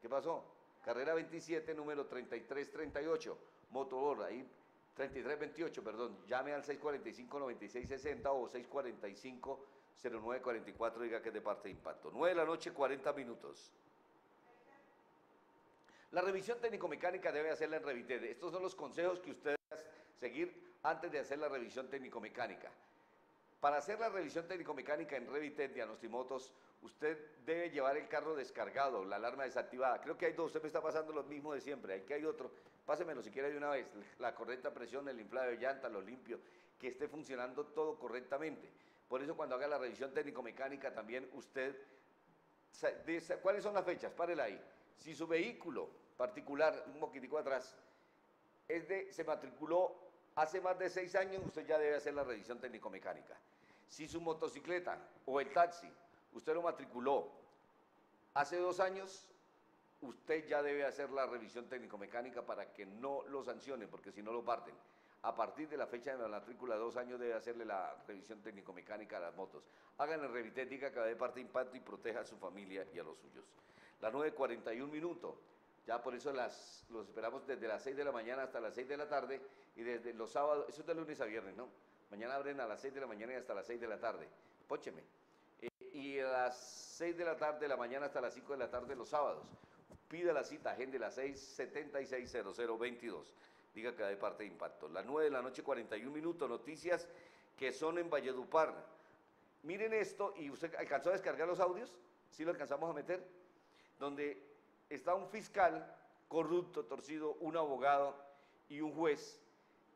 ¿qué pasó? Carrera 27, número 3338, Motoworld, ahí 3328, perdón, llame al 645-9660 o 645 0944, diga que es de parte de impacto. 9 de la noche, 40 minutos. La revisión técnico-mecánica debe hacerla en Revited. Estos son los consejos que usted debe seguir antes de hacer la revisión técnico-mecánica. Para hacer la revisión técnico-mecánica en Revited de Anostimotos, usted debe llevar el carro descargado, la alarma desactivada. Creo que hay dos, usted me está pasando lo mismo de siempre. Aquí hay otro, pásemelo si quiere de una vez. La correcta presión, el inflado de llanta, lo limpio, que esté funcionando todo correctamente. Por eso cuando haga la revisión técnico-mecánica también usted, ¿cuáles son las fechas? Párela ahí. Si su vehículo particular, un poquitico atrás, es de, se matriculó hace más de seis años, usted ya debe hacer la revisión técnico-mecánica. Si su motocicleta o el taxi, usted lo matriculó hace dos años, usted ya debe hacer la revisión técnico-mecánica para que no lo sancionen, porque si no lo parten a partir de la fecha de la matrícula, dos años debe hacerle la revisión técnico-mecánica a las motos. Hagan el revité, diga que va parte impacto y proteja a su familia y a los suyos. Las 9.41 minutos, ya por eso las, los esperamos desde las 6 de la mañana hasta las 6 de la tarde y desde los sábados, eso es de lunes a viernes, ¿no? Mañana abren a las 6 de la mañana y hasta las 6 de la tarde. Pócheme. Eh, y a las 6 de la tarde de la mañana hasta las 5 de la tarde los sábados. Pida la cita, agende las 6760022 diga que de parte de impacto. Las 9 de la noche, 41 minutos, noticias que son en Valledupar. Miren esto, y usted alcanzó a descargar los audios, ¿sí lo alcanzamos a meter? Donde está un fiscal corrupto, torcido, un abogado y un juez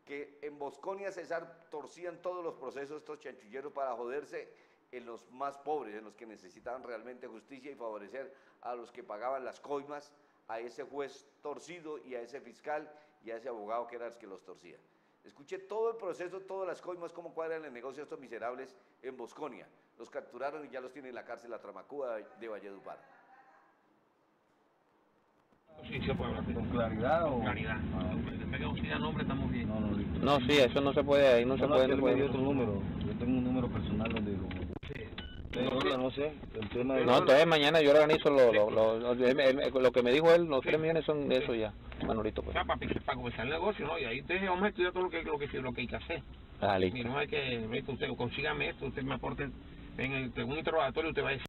que en Bosconia César torcían todos los procesos estos chanchulleros para joderse en los más pobres, en los que necesitaban realmente justicia y favorecer a los que pagaban las coimas, a ese juez torcido y a ese fiscal y a ese abogado que era el que los torcía. Escuché todo el proceso, todas las coimas, cómo cuadran el negocio estos miserables en Bosconia. Los capturaron y ya los tienen en la cárcel la Tramacúa de Valledupar. Sí, se puede hablar con claridad o... Claridad. Ah, Si da nombre estamos bien. no, no. No, sí, eso no se puede, ahí no, se puede. no puede. me dio otro número. Yo tengo un número personal donde lo... Pero no sé. No, entonces mañana yo organizo lo, lo, lo, lo, que me dijo él, los 3 millones son de eso ya, Manolito. Pues. para, para comenzar el negocio, ¿no? Y ahí usted vamos a estudiar todo lo que, lo que, lo que hay que hacer. Ah, listo. Y no hay que, usted consígame esto, usted me aporte en el un interrogatorio, usted va a decir.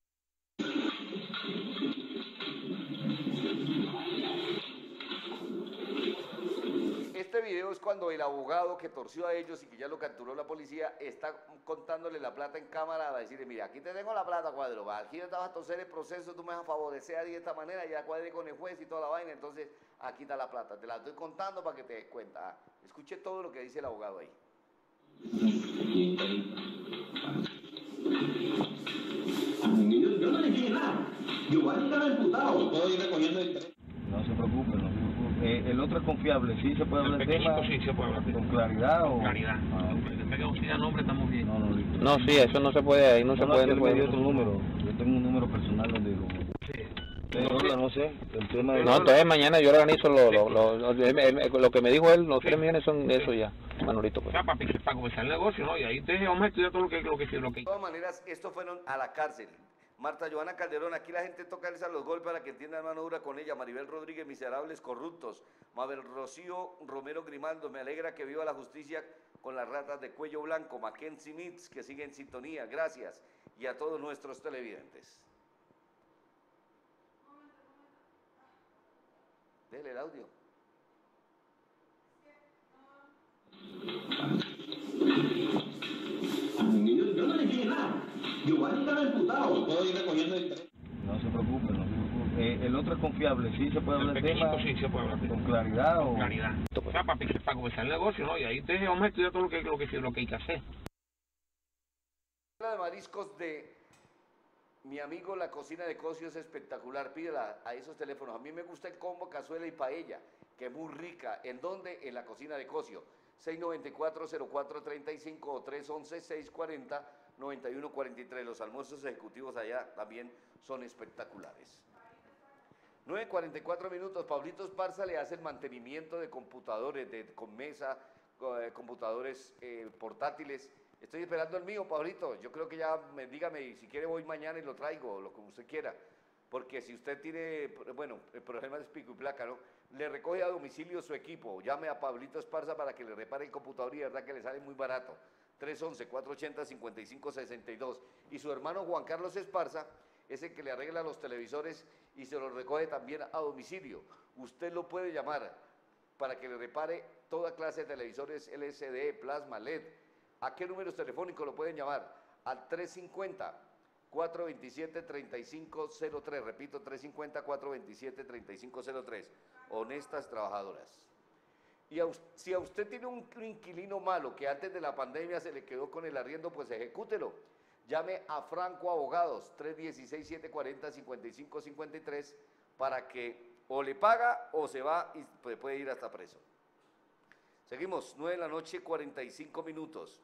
Este video es cuando el abogado que torció a ellos y que ya lo capturó la policía está contándole la plata en cámara a decirle, mira, aquí te tengo la plata, cuadro, va, aquí te vas a torcer el proceso, tú me vas a favorecer de esta manera, ya cuadré con el juez y toda la vaina, entonces aquí está la plata, te la estoy contando para que te des cuenta. Ah, Escuche todo lo que dice el abogado ahí. Yo no le dije nada. Giovanni estaba imputado. Puedo ir recogiendo el No se preocupe, no se preocupe. Eh, el otro es confiable, sí se puede hablar del pequeñito tema sí se puede hablar. con claridad o... Claridad. Ah, nombre estamos bien. No, no. No, sí, eso no se puede, ahí no, se puede. no me puede. otro número. Yo tengo un número personal donde lo... Pero no sé, el tema de... No, entonces mañana yo organizo lo, lo, lo, lo, lo que me dijo él, los 3 millones son de eso ya, Manolito. Pues. para, para comenzar el negocio, ¿no? Y ahí usted vamos a estudiar todo lo que, lo que, lo que De todas maneras, estos fueron a la cárcel. Marta Joana Calderón, aquí la gente toca a los golpes para que entiendan mano dura con ella. Maribel Rodríguez, miserables corruptos. Mabel Rocío Romero Grimaldo, me alegra que viva la justicia con las ratas de cuello blanco. Mackenzie Mitz, que sigue en sintonía, gracias. Y a todos nuestros televidentes. Dele el audio. Giovanni estaba imputado. Puedo ir recogiendo el No se preocupe, no se preocupe. Eh, el otro es confiable, sí se puede hablar del tema sí se puede hablar. con claridad o... Claridad. para, para comenzar el negocio, ¿no? Y ahí usted vamos a estudiar todo lo que, lo que, lo que hay que hacer. La de mariscos de mi amigo La Cocina de Cosio es espectacular. Pídela a esos teléfonos. A mí me gusta el combo cazuela y paella, que es muy rica. ¿En dónde? En La Cocina de Cosio. 694-0435 o 311-640-9143. Los almuerzos ejecutivos allá también son espectaculares. 9.44 minutos. Pablito Esparza le hace el mantenimiento de computadores, de con mesa, co- computadores eh, portátiles. Estoy esperando el mío, Pablito. Yo creo que ya, me, dígame, si quiere voy mañana y lo traigo, lo como usted quiera. Porque si usted tiene, bueno, el problema es pico y placa, ¿no? Le recoge a domicilio su equipo. Llame a Pablito Esparza para que le repare el computador y de verdad que le sale muy barato. 311-480-5562. Y su hermano Juan Carlos Esparza es el que le arregla los televisores y se los recoge también a domicilio. Usted lo puede llamar para que le repare toda clase de televisores LCD, plasma, LED. ¿A qué números telefónicos lo pueden llamar? Al 350-427-3503. Repito, 350-427-3503. Honestas trabajadoras. Y si a usted tiene un inquilino malo que antes de la pandemia se le quedó con el arriendo, pues ejecútelo. Llame a Franco Abogados, 316-740-5553, para que o le paga o se va y pues, puede ir hasta preso. Seguimos, 9 de la noche, 45 minutos.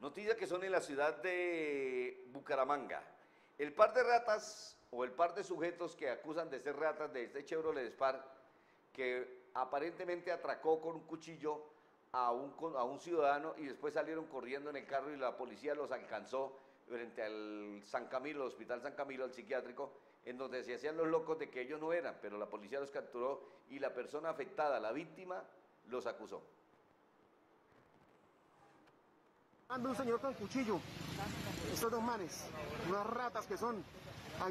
Noticias que son en la ciudad de Bucaramanga. El par de ratas o el par de sujetos que acusan de ser ratas de este Chevrolet Spar, que aparentemente atracó con un cuchillo a un, ciudadano y después salieron corriendo en el carro y la policía los alcanzó frente al San Camilo, el Hospital San Camilo, al psiquiátrico, en donde se hacían los locos de que ellos no eran, pero la policía los capturó y la persona afectada, la víctima, los acusó. Anda un señor con cuchillo. Estos dos manes, unas ratas que son. A-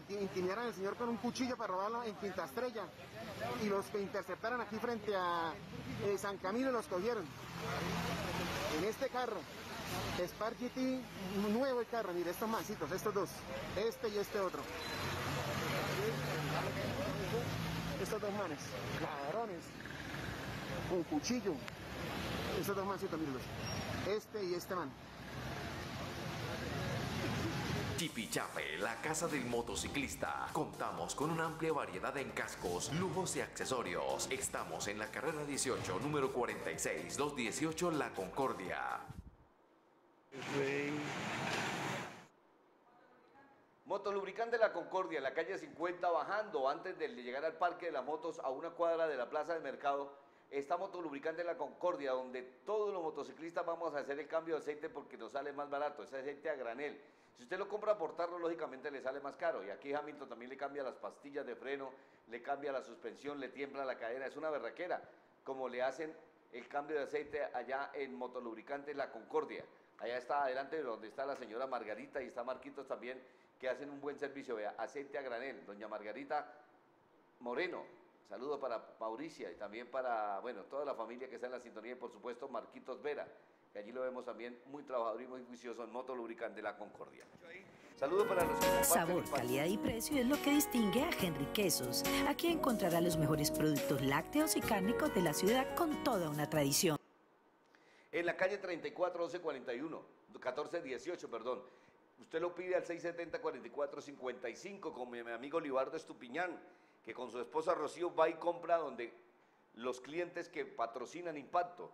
al señor con un cuchillo para robarlo en Quinta Estrella. Y los que interceptaron aquí frente a eh, San Camilo los cogieron. En este carro, Spark nuevo el carro, mire, estos mancitos, estos dos. Este y este otro. estos dos manes, ladrones, con cuchillo. Estos dos mancitos, mírenlos. Este y este man. Chipichape, la casa del motociclista. Contamos con una amplia variedad en cascos, lujos y accesorios. Estamos en la carrera 18, número 46, 218 La Concordia. Motolubricante La Concordia, la calle 50, bajando antes de llegar al Parque de las Motos a una cuadra de la Plaza del Mercado. Está Motolubricante La Concordia, donde todos los motociclistas vamos a hacer el cambio de aceite porque nos sale más barato. Es aceite a granel. Si usted lo compra por tarro, lógicamente le sale más caro. Y aquí Hamilton también le cambia las pastillas de freno, le cambia la suspensión, le tiembla la cadena. Es una berraquera, como le hacen el cambio de aceite allá en Motolubricante La Concordia. Allá está adelante donde está la señora Margarita y está Marquitos también, que hacen un buen servicio. Vea, aceite a granel. Doña Margarita Moreno. Saludo para Mauricia y también para, bueno, toda la familia que está en la sintonía y por supuesto Marquitos Vera, que allí lo vemos también muy trabajador y muy juicioso en Moto Lubricante La Concordia. Saludo para los que Sabor, calidad y precio es lo que distingue a Henry Quesos. Aquí encontrará los mejores productos lácteos y cárnicos de la ciudad con toda una tradición. En la calle 34 1141, 1418, perdón. Usted lo pide al 670 4455 con mi amigo Libardo Estupiñán, que con su esposa Rocío va y compra donde los clientes que patrocinan Impacto.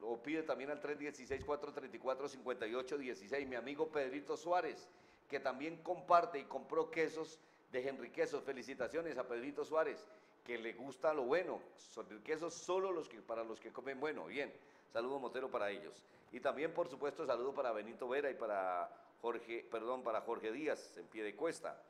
Lo pide también al 316 434 5816 mi amigo Pedrito Suárez, que también comparte y compró quesos de Henry Quesos. Felicitaciones a Pedrito Suárez, que le gusta lo bueno. Son quesos solo los que, para los que comen bueno. Bien, saludo Motero para ellos. Y también, por supuesto, saludo para Benito Vera y para Jorge, perdón, para Jorge Díaz en pie de cuesta.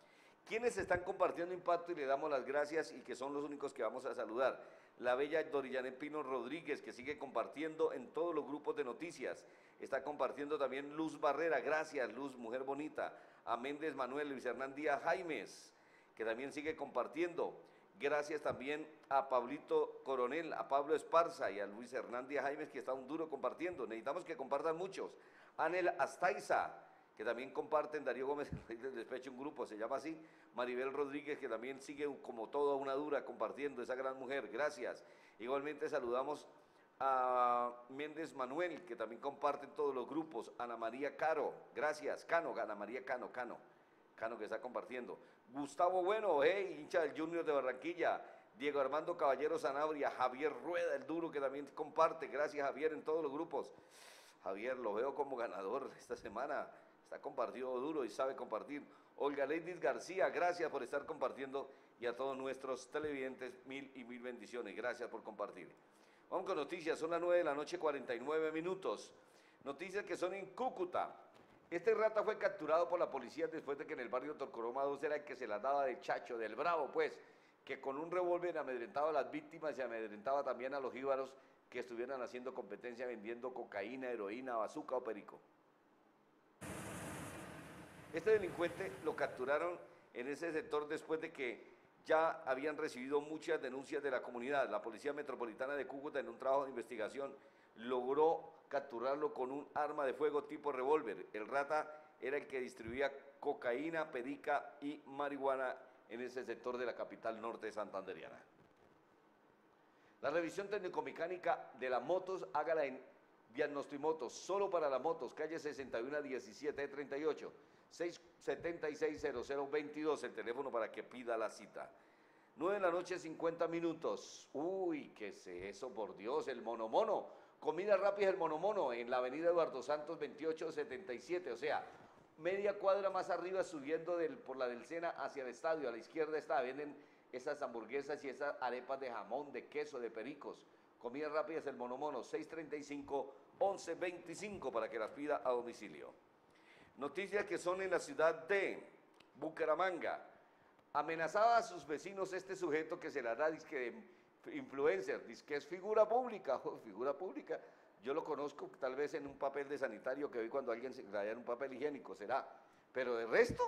Quienes están compartiendo impacto y le damos las gracias y que son los únicos que vamos a saludar. La bella Doriane Pino Rodríguez, que sigue compartiendo en todos los grupos de noticias. Está compartiendo también Luz Barrera, gracias Luz, mujer bonita. A Méndez Manuel, Luis Hernán Díaz Jaimes, que también sigue compartiendo. Gracias también a Pablito Coronel, a Pablo Esparza y a Luis Hernán Díaz Jaimes, que está un duro compartiendo. Necesitamos que compartan muchos. Anel Astaiza, que también comparten Darío Gómez, del despecho, un grupo, se llama así. Maribel Rodríguez, que también sigue como toda una dura compartiendo, esa gran mujer, gracias. Igualmente saludamos a Méndez Manuel, que también comparten todos los grupos. Ana María Caro, gracias. Cano, Ana María Cano, Cano. Cano que está compartiendo. Gustavo Bueno, hey, hincha del Junior de Barranquilla. Diego Armando Caballero Sanabria, Javier Rueda, el duro que también comparte. Gracias Javier en todos los grupos. Javier, lo veo como ganador esta semana. Está compartido duro y sabe compartir. Olga Leidis García, gracias por estar compartiendo y a todos nuestros televidentes, mil y mil bendiciones. Gracias por compartir. Vamos con noticias, son las 9 de la noche, 49 minutos. Noticias que son en Cúcuta. Este rata fue capturado por la policía después de que en el barrio Torcoroma 2 era el que se las daba de chacho, del bravo, pues, que con un revólver amedrentaba a las víctimas y amedrentaba también a los jíbaros que estuvieran haciendo competencia vendiendo cocaína, heroína, bazuca o perico. Este delincuente lo capturaron en ese sector después de que ya habían recibido muchas denuncias de la comunidad. La Policía Metropolitana de Cúcuta, en un trabajo de investigación, logró capturarlo con un arma de fuego tipo revólver. El rata era el que distribuía cocaína, perica y marihuana en ese sector de la capital norte santanderiana. La revisión técnico-mecánica de las motos, hágala en Diagnostimotos, solo para las motos, calle 61 17 38, 676-0022, el teléfono para que pida la cita. 9 de la noche, 50 minutos. Uy, ¿qué es eso, por Dios? El monomono. Comida rápida el monomono en la avenida Eduardo Santos 2877, o sea, media cuadra más arriba subiendo por la del Sena hacia el estadio. A la izquierda está, venden esas hamburguesas y esas arepas de jamón, de queso, de pericos. Comida rápida es el monomono, 635-1125 para que las pida a domicilio. Noticias que son en la ciudad de Bucaramanga. Amenazaba a sus vecinos este sujeto que se la da disque influencer, dice que es figura pública, figura pública. Yo lo conozco tal vez en un papel de sanitario que vi cuando alguien se traía en un papel higiénico, será. Pero de resto,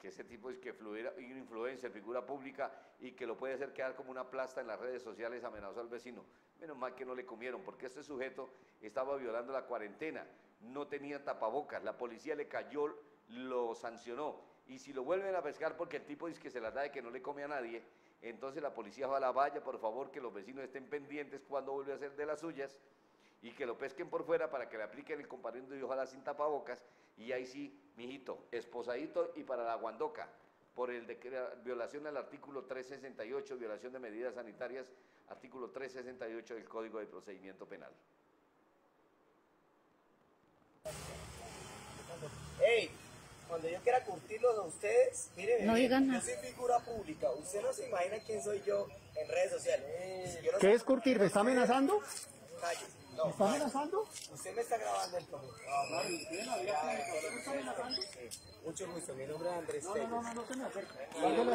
que ese tipo es que fluira, un influencer, figura pública y que lo puede hacer quedar como una plasta en las redes sociales, amenazó al vecino. Menos mal que no le comieron, porque este sujeto estaba violando la cuarentena, no tenía tapabocas, la policía le cayó, lo sancionó. Y si lo vuelven a pescar porque el tipo dice que se las da de que no le come a nadie, Entonces la policía va a la valla, por favor, que los vecinos estén pendientes cuando vuelve a hacer de las suyas y que lo pesquen por fuera para que le apliquen el comparendo y ojalá sin tapabocas. Y ahí sí, mijito, esposadito y para la guandoca, por el de violación al artículo 368, violación de medidas sanitarias, artículo 368 del Código de Procedimiento Penal. Ey, cuando yo quiera curtirlos a ustedes, miren, No digan yo soy figura pública. Usted no se imagina quién soy yo en redes sociales. Si no ¿Qué es curtir? ¿Me está amenazando? Cállese. No, ¿Me está amenazando? Usted me está grabando el programa. Sí. Mucho gusto, mi nombre es Andrés No, Telles. no, no, no se me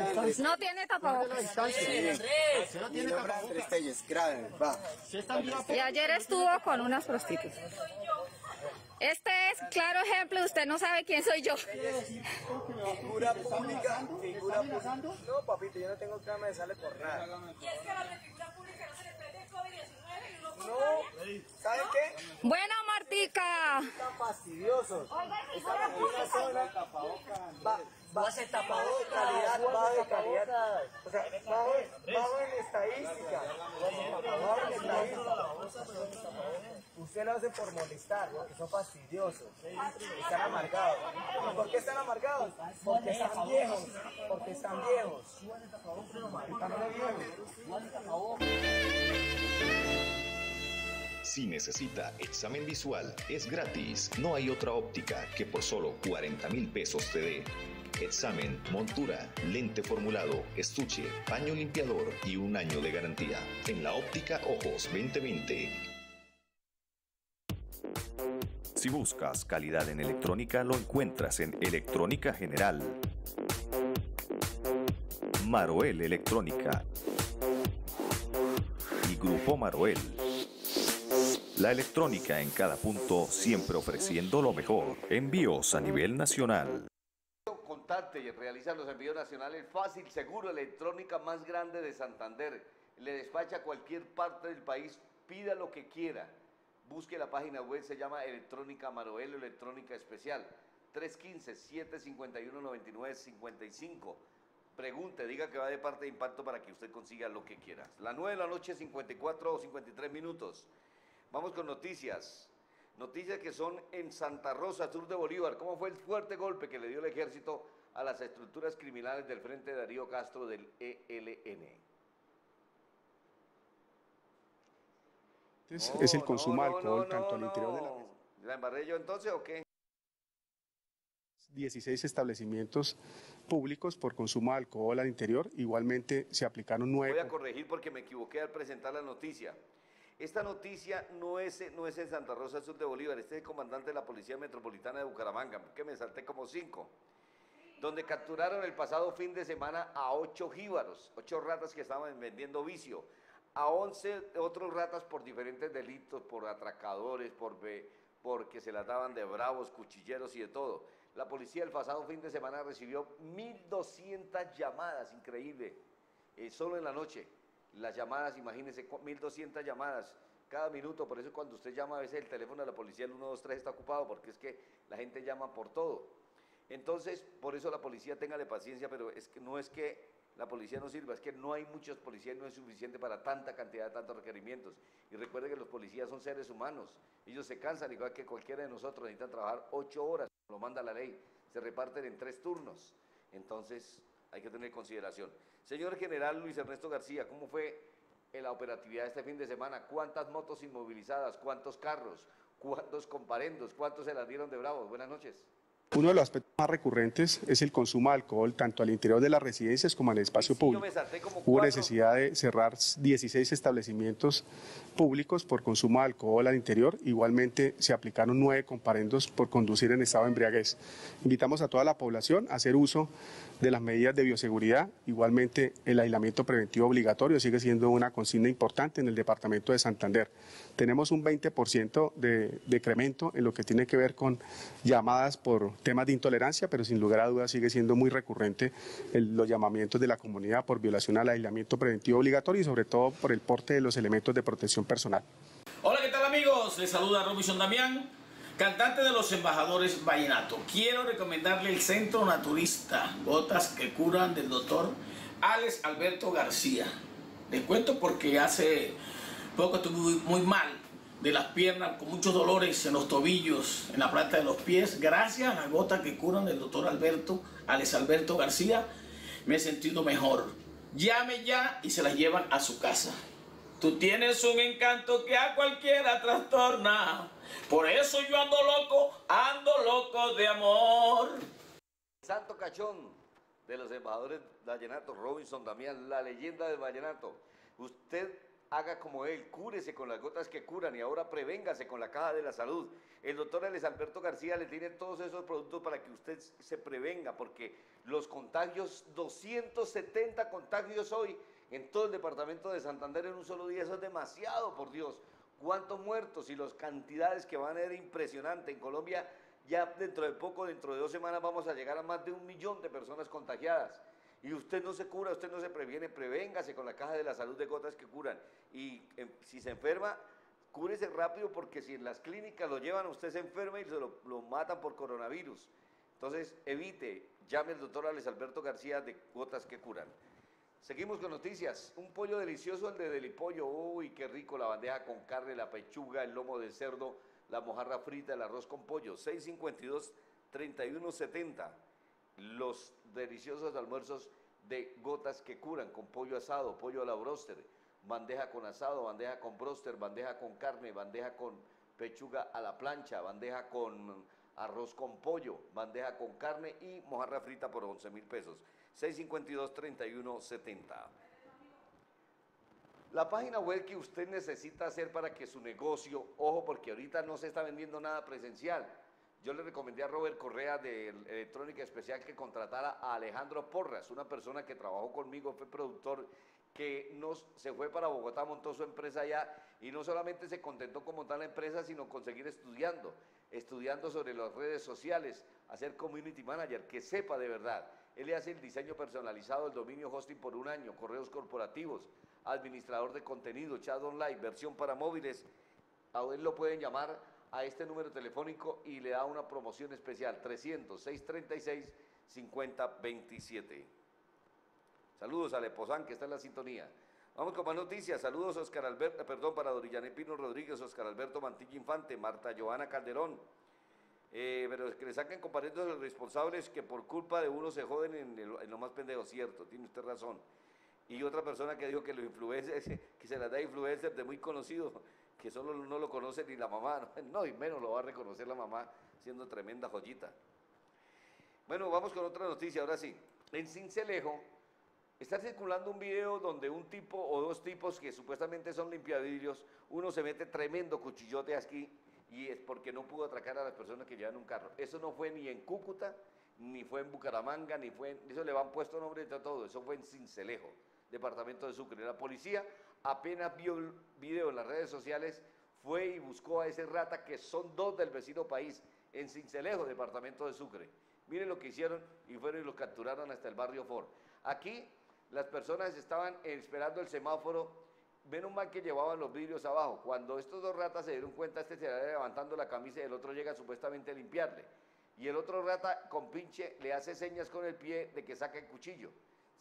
distancia. No tiene tapabocas. No Mi tiene nombre es Andrés tapabocas. Telles, grábenme, va. Y ayer estuvo con unas prostitutas. Este es claro ejemplo, usted no sabe quién soy yo. Figura pública, figura pública. No, papito, yo no tengo cámara de sale por nada. Y es que a los de figura pública no se les prende el COVID-19 y uno No, ¿saben qué? Bueno, Martica. Están fastidiosos. En una zona. Va, va a tapabocas, calidad, bajo de calidad. O sea, bajo en estadística. Bajo en estadística. Usted lo hace por molestar, porque son fastidiosos. Están amargados. ¿Y por qué están amargados? Porque están viejos. Porque están viejos. Si necesita examen visual, es gratis. No hay otra óptica que por solo 40 mil pesos te dé. Examen, montura, lente formulado, estuche, paño limpiador y un año de garantía. En la óptica Ojos 2020. Si buscas calidad en electrónica, lo encuentras en Electrónica General. Maroel Electrónica. Y Grupo Maroel. La electrónica en cada punto, siempre ofreciendo lo mejor. Envíos a nivel nacional. Contacte y realiza los envíos nacionales fácil, seguro, electrónica más grande de Santander. Le despacha a cualquier parte del país, pida lo que quiera. Busque la página web, se llama Electrónica Maroelo, Electrónica Especial. 315-751-9955. Pregunte, diga que va de parte de Impacto para que usted consiga lo que quiera. La 9 de la noche, 54 o 53 minutos. Vamos con noticias. Noticias que son en Santa Rosa, sur de Bolívar. ¿Cómo fue el fuerte golpe que le dio el ejército a las estructuras criminales del Frente Darío Castro del ELN? Es, es el consumo de No, alcohol tanto al interior de la no. ¿La embarré yo entonces o qué? 16 establecimientos públicos por consumo de alcohol al interior. Igualmente se aplicaron Voy a nueve. corregir porque me equivoqué al presentar la noticia. Esta noticia no es, no es en Santa Rosa, sur de Bolívar. Este es el comandante de la Policía Metropolitana de Bucaramanga, que me salté como cinco. Donde capturaron el pasado fin de semana a ocho jíbaros, ocho ratas que estaban vendiendo vicio, a once otros ratas por diferentes delitos, por atracadores, por porque se las daban de bravos, cuchilleros y de todo. La policía el pasado fin de semana recibió 1.200 llamadas, increíble, eh, solo en la noche. Las llamadas, imagínense, cu- 1.200 llamadas cada minuto, por eso cuando usted llama a veces el teléfono de la policía, el 123 está ocupado, porque es que la gente llama por todo. Entonces, por eso la policía, téngale paciencia, pero es que no es que la policía no sirva, es que no hay muchos policías no es suficiente para tanta cantidad de tantos requerimientos. Y recuerde que los policías son seres humanos, ellos se cansan igual que cualquiera de nosotros, necesitan trabajar ocho horas, lo manda la ley, se reparten en tres turnos. Entonces, hay que tener consideración. Señor General Luis Ernesto García, ¿cómo fue la operatividad este fin de semana? ¿Cuántas motos inmovilizadas? ¿Cuántos carros? ¿Cuántos comparendos? ¿Cuántos se las dieron de bravos? Buenas noches. Uno de los aspectos más recurrentes es el consumo de alcohol tanto al interior de las residencias como el espacio público. Hubo necesidad de cerrar 16 establecimientos públicos por consumo de alcohol al interior. Igualmente se aplicaron nueve comparendos por conducir en estado de embriaguez. Invitamos a toda la población a hacer uso de las medidas de bioseguridad. Igualmente el aislamiento preventivo obligatorio sigue siendo una consigna importante en el departamento de Santander. Tenemos un 20% de decremento en lo que tiene que ver con llamadas por temas de intolerancia, pero sin lugar a dudas sigue siendo muy recurrente los llamamientos de la comunidad por violación al aislamiento preventivo obligatorio y sobre todo por el porte de los elementos de protección personal. Hola, ¿qué tal amigos? Les saluda Robinson Damián, cantante de los embajadores Vallenato. Quiero recomendarle el Centro Naturista, gotas que curan del doctor Alex Alberto García. Les cuento porque hace poco estuve muy mal de las piernas, con muchos dolores en los tobillos, en la planta de los pies. Gracias a las gotas que curan del doctor Alberto, Alex Alberto García, me he sentido mejor. Llame ya y se las llevan a su casa. Tú tienes un encanto que a cualquiera trastorna. Por eso yo ando loco, ando loco de amor. Santo Cachón de los embajadores vallenato, Robinson Damián, la leyenda del vallenato. Usted haga como él, cúrese con las gotas que curan y ahora prevéngase con la caja de la salud. El doctor Alex Alberto García le tiene todos esos productos para que usted se prevenga, porque los contagios, 270 contagios hoy en todo el departamento de Santander en un solo día, eso es demasiado, por Dios. ¿Cuántos muertos y las cantidades que van a ser impresionantes en Colombia? Ya dentro de poco, dentro de dos semanas, vamos a llegar a más de un millón de personas contagiadas. Y usted no se cura, usted no se previene, prevéngase con la caja de la salud de gotas que curan. Y eh, si se enferma, cúrese rápido porque si en las clínicas lo llevan, usted se enferma y se lo, lo matan por coronavirus. Entonces, evite, llame al doctor Alex Alberto García de Gotas que Curan. Seguimos con noticias. Un pollo delicioso, el de Delipollo. Uy, qué rico la bandeja con carne, la pechuga, el lomo de cerdo, la mojarra frita, el arroz con pollo. 652-3170. Los deliciosos almuerzos de gotas que curan con pollo asado, pollo a la broster, bandeja con asado, bandeja con broster, bandeja con carne, bandeja con pechuga a la plancha, bandeja con arroz con pollo, bandeja con carne y mojarra frita por 11 mil pesos. 652-3170. La página web que usted necesita hacer para que su negocio, ojo, porque ahorita no se está vendiendo nada presencial. Yo le recomendé a Robert Correa de Electrónica Especial que contratara a Alejandro Porras, una persona que trabajó conmigo, fue productor, que nos, se fue para Bogotá, montó su empresa allá y no solamente se contentó con montar la empresa, sino con seguir estudiando, estudiando sobre las redes sociales, hacer community manager, que sepa de verdad. Él le hace el diseño personalizado, el dominio hosting por un año, correos corporativos, administrador de contenido, chat online, versión para móviles. A él lo pueden llamar a este número telefónico y le da una promoción especial, 300-636-5027. Saludos a Leposán, que está en la sintonía. Vamos con más noticias. Saludos Oscar Alberto, perdón, para Dorillané Pino Rodríguez, Oscar Alberto Mantilla Infante, Marta Joana Calderón. Eh, pero que le saquen compartiendo a los responsables que por culpa de uno se joden en, en lo más pendejo, cierto, tiene usted razón. Y otra persona que dijo que los influencers, que se las da influencer de muy conocido, que solo no lo conoce ni la mamá, no, y menos lo va a reconocer la mamá siendo tremenda joyita. Bueno, vamos con otra noticia, ahora sí. En Cincelejo está circulando un video donde un tipo o dos tipos que supuestamente son limpiavidrios, uno se mete tremendo cuchillote aquí y es porque no pudo atracar a las personas que llevan un carro. Eso no fue ni en Cúcuta, ni fue en Bucaramanga, ni fue en... Eso le van puesto nombre de todo, eso fue en Cincelejo, departamento de Sucre. La policía apenas vio el video en las redes sociales, fue y buscó a ese rata que son dos del vecino país, en Cincelejo, departamento de Sucre. Miren lo que hicieron y fueron y lo capturaron hasta el barrio Ford. Aquí las personas estaban esperando el semáforo, menos mal que llevaban los vidrios abajo. Cuando estos dos ratas se dieron cuenta, este se va levantando la camisa y el otro llega supuestamente a limpiarle. Y el otro rata con pinche le hace señas con el pie de que saca el cuchillo.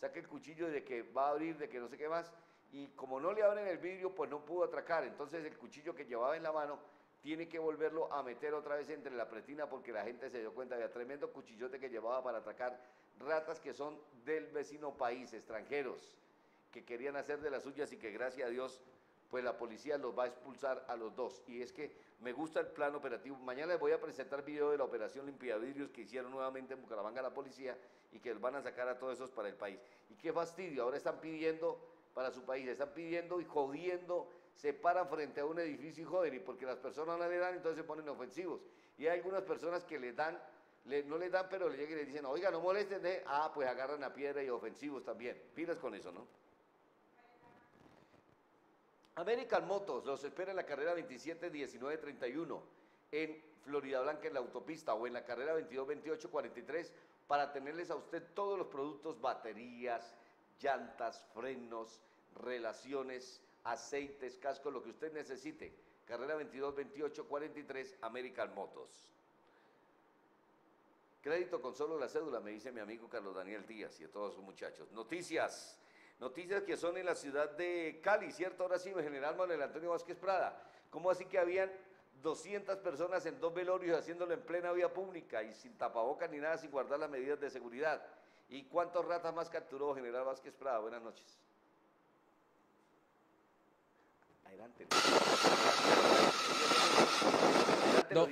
Saca el cuchillo de que va a abrir, de que no sé qué más. Y como no le abren el vidrio, pues no pudo atracar. Entonces el cuchillo que llevaba en la mano tiene que volverlo a meter otra vez entre la pretina porque la gente se dio cuenta de tremendo cuchillote que llevaba para atracar ratas que son del vecino país, extranjeros, que querían hacer de las suyas y que gracias a Dios, pues la policía los va a expulsar a los dos. Y es que me gusta el plan operativo. Mañana les voy a presentar video de la operación Limpiavidrios que hicieron nuevamente en Bucaramanga la policía y que los van a sacar a todos esos para el país. Y qué fastidio, ahora están pidiendo para su país, están pidiendo y jodiendo, se paran frente a un edificio y joden, y porque las personas no le dan, entonces se ponen ofensivos. Y hay algunas personas que le dan le- no les dan, pero le llegan y le dicen, oiga, no molesten, ¿eh? ah, pues agarran la piedra y ofensivos también. Pilas con eso, ¿no? American Motos los espera en la carrera 27 19 31 en Florida Blanca en la autopista o en la carrera 22 28 43 para tenerles a usted todos los productos, baterías, llantas, frenos, relaciones, aceites, cascos, lo que usted necesite. Carrera 22 28 43 American Motos. Crédito con solo la cédula, me dice mi amigo Carlos Daniel Díaz y a todos sus muchachos. Noticias, noticias que son en la ciudad de Cali, ¿cierto? Ahora sí, general Manuel Antonio Vázquez Prada. ¿Cómo así que habían 200 personas en dos velorios haciéndolo en plena vía pública y sin tapabocas ni nada, sin guardar las medidas de seguridad? ¿Y cuántos ratas más capturó general Vázquez Prada? Buenas noches. Adelante.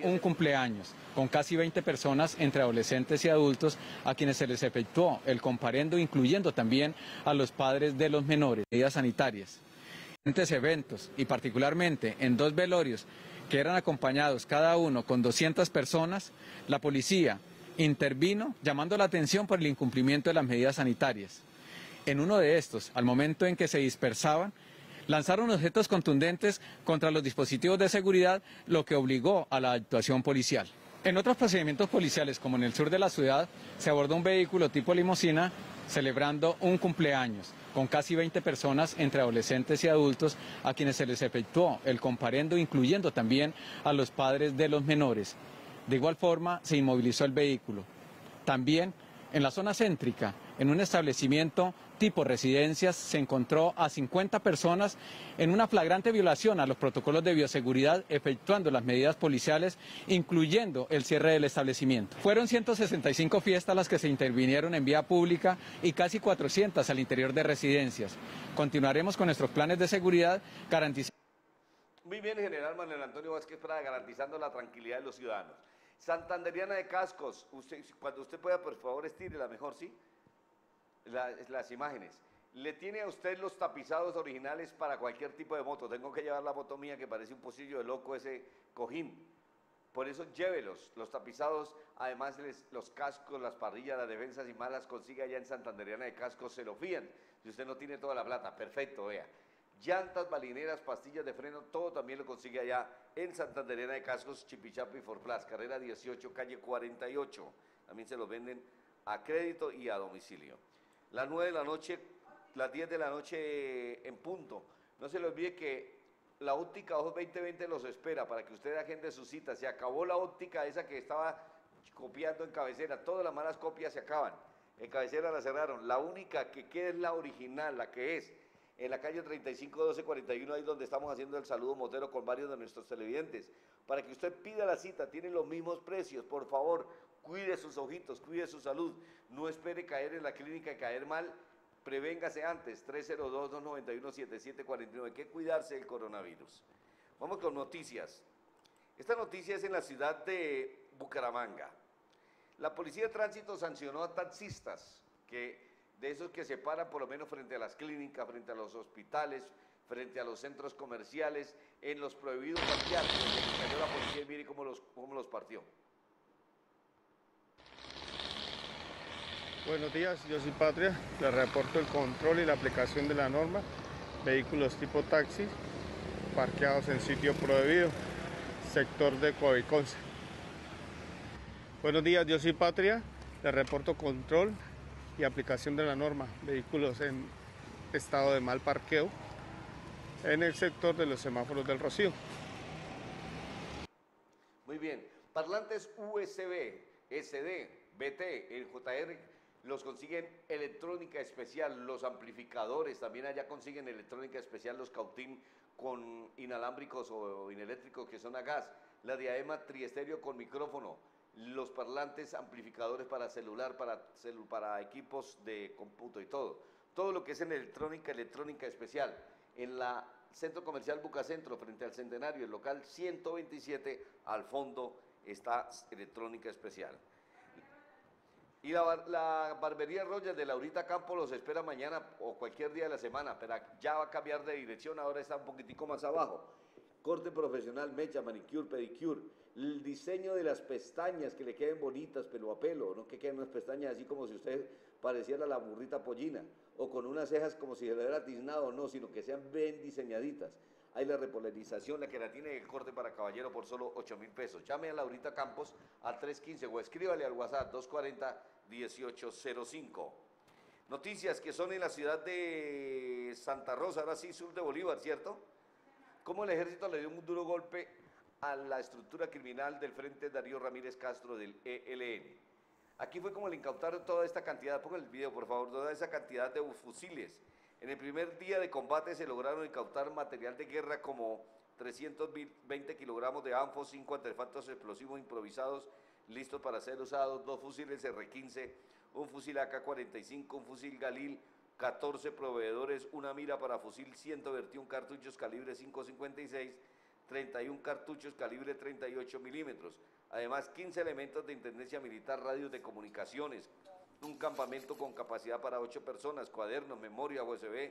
un cumpleaños con casi 20 personas entre adolescentes y adultos a quienes se les efectuó el comparendo, incluyendo también a los padres de los menores, medidas sanitarias. Eventos y particularmente en dos velorios que eran acompañados cada uno con 200 personas, la policía intervino llamando la atención por el incumplimiento de las medidas sanitarias. En uno de estos, al momento en que se dispersaban, lanzaron objetos contundentes contra los dispositivos de seguridad, lo que obligó a la actuación policial. En otros procedimientos policiales, como en el sur de la ciudad, se abordó un vehículo tipo limusina celebrando un cumpleaños con casi 20 personas entre adolescentes y adultos a quienes se les efectuó el comparendo, incluyendo también a los padres de los menores. De igual forma, se inmovilizó el vehículo. También en la zona céntrica, en un establecimiento tipo residencias, se encontró a 50 personas en una flagrante violación a los protocolos de bioseguridad, efectuando las medidas policiales, incluyendo el cierre del establecimiento. Fueron 165 fiestas las que se intervinieron en vía pública y casi 400 al interior de residencias. Continuaremos con nuestros planes de seguridad garantizando. Muy bien, general Manuel Antonio Vázquez para garantizando la tranquilidad de los ciudadanos. Santanderiana de Cascos, usted, cuando usted pueda, por favor, la mejor, ¿sí? las imágenes. Le tiene a usted los tapizados originales para cualquier tipo de moto. Tengo que llevar la moto mía que parece un pocillo de loco ese cojín. Por eso llévelos, los tapizados, además los cascos, las parrillas, las defensas y más las consigue allá en Santanderiana de Cascos, se lo fían. Si usted no tiene toda la plata, perfecto, vea. Llantas, balineras, pastillas de freno, todo también lo consigue allá en Santanderiana de Cascos, Chipichapi y Forplas, carrera 18, calle 48. También se los venden a crédito y a domicilio. Las 9 de la noche, las 10 de la noche en punto. No se le olvide que la óptica Ojos 2020 los espera para que usted agende su cita. Se acabó la óptica esa que estaba copiando en cabecera. Todas las malas copias se acaban. En cabecera la cerraron. La única que queda es la original, la que es en la calle 35 1241, ahí donde estamos haciendo el saludo motero con varios de nuestros televidentes, para que usted pida la cita, tienen los mismos precios, por favor, cuide sus ojitos, cuide su salud, no espere caer en la clínica y caer mal, prevéngase antes, 302-291-7749, hay que cuidarse del coronavirus. Vamos con noticias. Esta noticia es en la ciudad de Bucaramanga. La Policía de Tránsito sancionó a taxistas que de esos que se paran por lo menos frente a las clínicas, frente a los hospitales, frente a los centros comerciales, en los prohibidos parquear. La policía mire cómo los, partió. Buenos días, yo soy Patria, le reporto el control y la aplicación de la norma, vehículos tipo taxi, parqueados en sitio prohibido, sector de Coviconce. Buenos días, yo soy Patria, le reporto control y aplicación de la norma, vehículos en estado de mal parqueo en el sector de los semáforos del Rocío. Muy bien, parlantes USB, SD, BT, el JR, los consiguen electrónica especial, los amplificadores, también allá consiguen electrónica especial los Cautín con inalámbricos o ineléctricos que son a gas, la diadema triestéreo con micrófono, los parlantes amplificadores para celular, para, equipos de cómputo y todo. Todo lo que es en electrónica, electrónica especial. En la Centro Comercial Bucacentro, frente al Centenario, el local 127, al fondo está electrónica especial. Y la, barbería Royal de Laurita Campo los espera mañana o cualquier día de la semana, pero ya va a cambiar de dirección, ahora está un poquitico más abajo corte profesional, mecha, manicure, pedicure, el diseño de las pestañas que le queden bonitas pelo a pelo, no que queden unas pestañas así como si usted pareciera la burrita pollina, o con unas cejas como si le hubiera tiznado, no, sino que sean bien diseñaditas. Hay la repolarización, la que la tiene el corte para caballero por solo 8 mil pesos. Llame a Laurita Campos al 315 o escríbale al WhatsApp 240-1805. Noticias que son en la ciudad de Santa Rosa, ahora sí, sur de Bolívar, ¿cierto? Cómo el ejército le dio un duro golpe a la estructura criminal del Frente Darío Ramírez Castro del ELN. Aquí fue como le incautaron toda esta cantidad, pongan el video por favor, toda esa cantidad de fusiles. En el primer día de combate se lograron incautar material de guerra como 320 kilogramos de ANFO, 5 artefactos explosivos improvisados listos para ser usados, dos fusiles R-15, un fusil AK-45, un fusil Galil, 14 proveedores, una mira para fusil 121 cartuchos calibre 5.56, 31 cartuchos calibre 38 milímetros. Además, 15 elementos de intendencia militar, radios de comunicaciones, un campamento con capacidad para 8 personas, cuadernos, memoria USB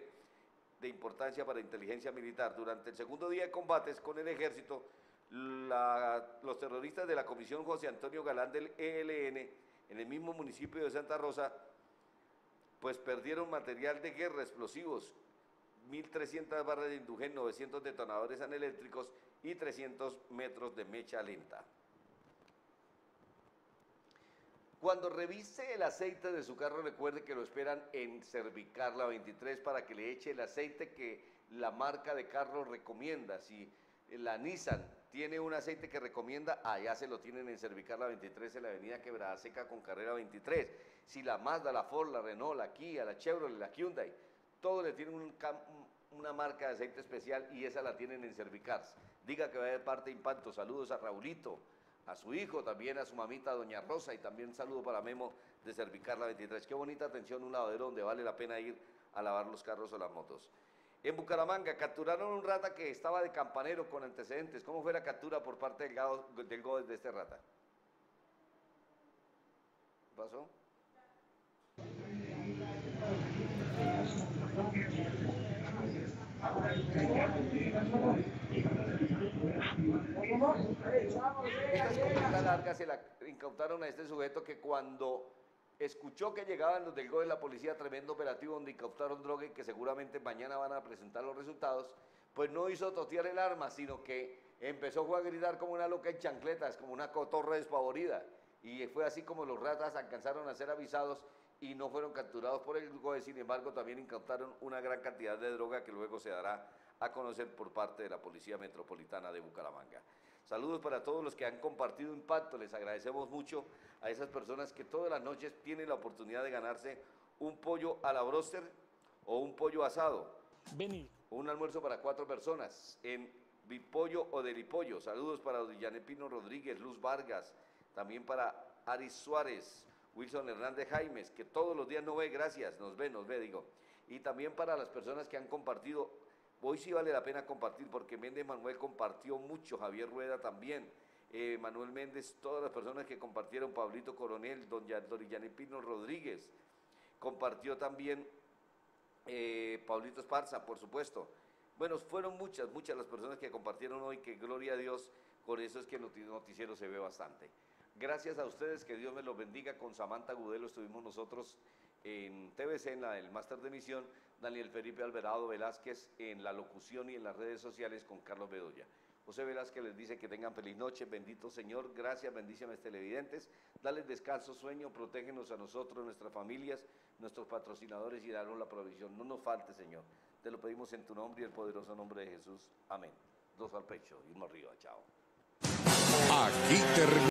de importancia para inteligencia militar. Durante el segundo día de combates con el ejército, la- los terroristas de la Comisión José Antonio Galán del ELN, en el mismo municipio de Santa Rosa, pues perdieron material de guerra, explosivos, 1.300 barras de indujen, 900 detonadores aneléctricos y 300 metros de mecha lenta. Cuando revise el aceite de su carro, recuerde que lo esperan en Cervicarla 23 para que le eche el aceite que la marca de carro recomienda. Si la Nissan tiene un aceite que recomienda, allá se lo tienen en Cervicarla 23 en la avenida Quebrada Seca con carrera 23. Si la Mazda, la Ford, la Renault, la Kia, la Chevrolet, la Hyundai, todo le tienen una marca de aceite especial y esa la tienen en Cervicars. Diga que va de parte de Impacto. Saludos a Raulito, a su hijo, también a su mamita Doña Rosa y también un saludo para Memo de Cervicarla 23. Qué bonita atención, un lavadero donde vale la pena ir a lavar los carros o las motos. En Bucaramanga capturaron un rata que estaba de campanero con antecedentes. ¿Cómo fue la captura por parte del, gado- del de este rata? ¿Qué pasó? Esta escopeta larga se la incautaron a este sujeto que cuando escuchó que llegaban los del GOE de la policía, tremendo operativo donde incautaron droga y que seguramente mañana van a presentar los resultados, pues no hizo totear el arma, sino que empezó a gritar como una loca en chancletas, como una cotorra despavorida. Y fue así como los ratas alcanzaron a ser avisados y no fueron capturados por el GOE, sin embargo también incautaron una gran cantidad de droga que luego se dará a conocer por parte de la Policía Metropolitana de Bucaramanga. Saludos para todos los que han compartido Impacto, les agradecemos mucho a esas personas que todas las noches tienen la oportunidad de ganarse un pollo a la broster o un pollo asado. Vení. Un almuerzo para cuatro personas en Bipollo o Delipollo. Saludos para Dillane Pino Rodríguez, Luz Vargas, también para Aris Suárez, Wilson Hernández Jaimes, que todos los días no ve, gracias, nos ve, nos ve, digo. Y también para las personas que han compartido, hoy sí vale la pena compartir, porque Méndez Manuel compartió mucho, Javier Rueda también, eh, Manuel Méndez, todas las personas que compartieron, Pablito Coronel, don Dorillane Pino Rodríguez, compartió también eh, Pablito Esparza, por supuesto. Bueno, fueron muchas, muchas las personas que compartieron hoy, que gloria a Dios, con eso es que el noti- noticiero se ve bastante. Gracias a ustedes, que Dios me los bendiga. Con Samantha Gudelo estuvimos nosotros en TVC, en la, el máster de emisión, Daniel Felipe Alvarado Velázquez en la locución y en las redes sociales con Carlos Bedoya. José Velázquez les dice que tengan feliz noche, bendito Señor, gracias, bendiciones televidentes, dale descanso, sueño, protégenos a nosotros, nuestras familias, nuestros patrocinadores y danos la provisión. No nos falte, Señor. Te lo pedimos en tu nombre y el poderoso nombre de Jesús. Amén. Dos al pecho y uno arriba. Chao. Aquí termina.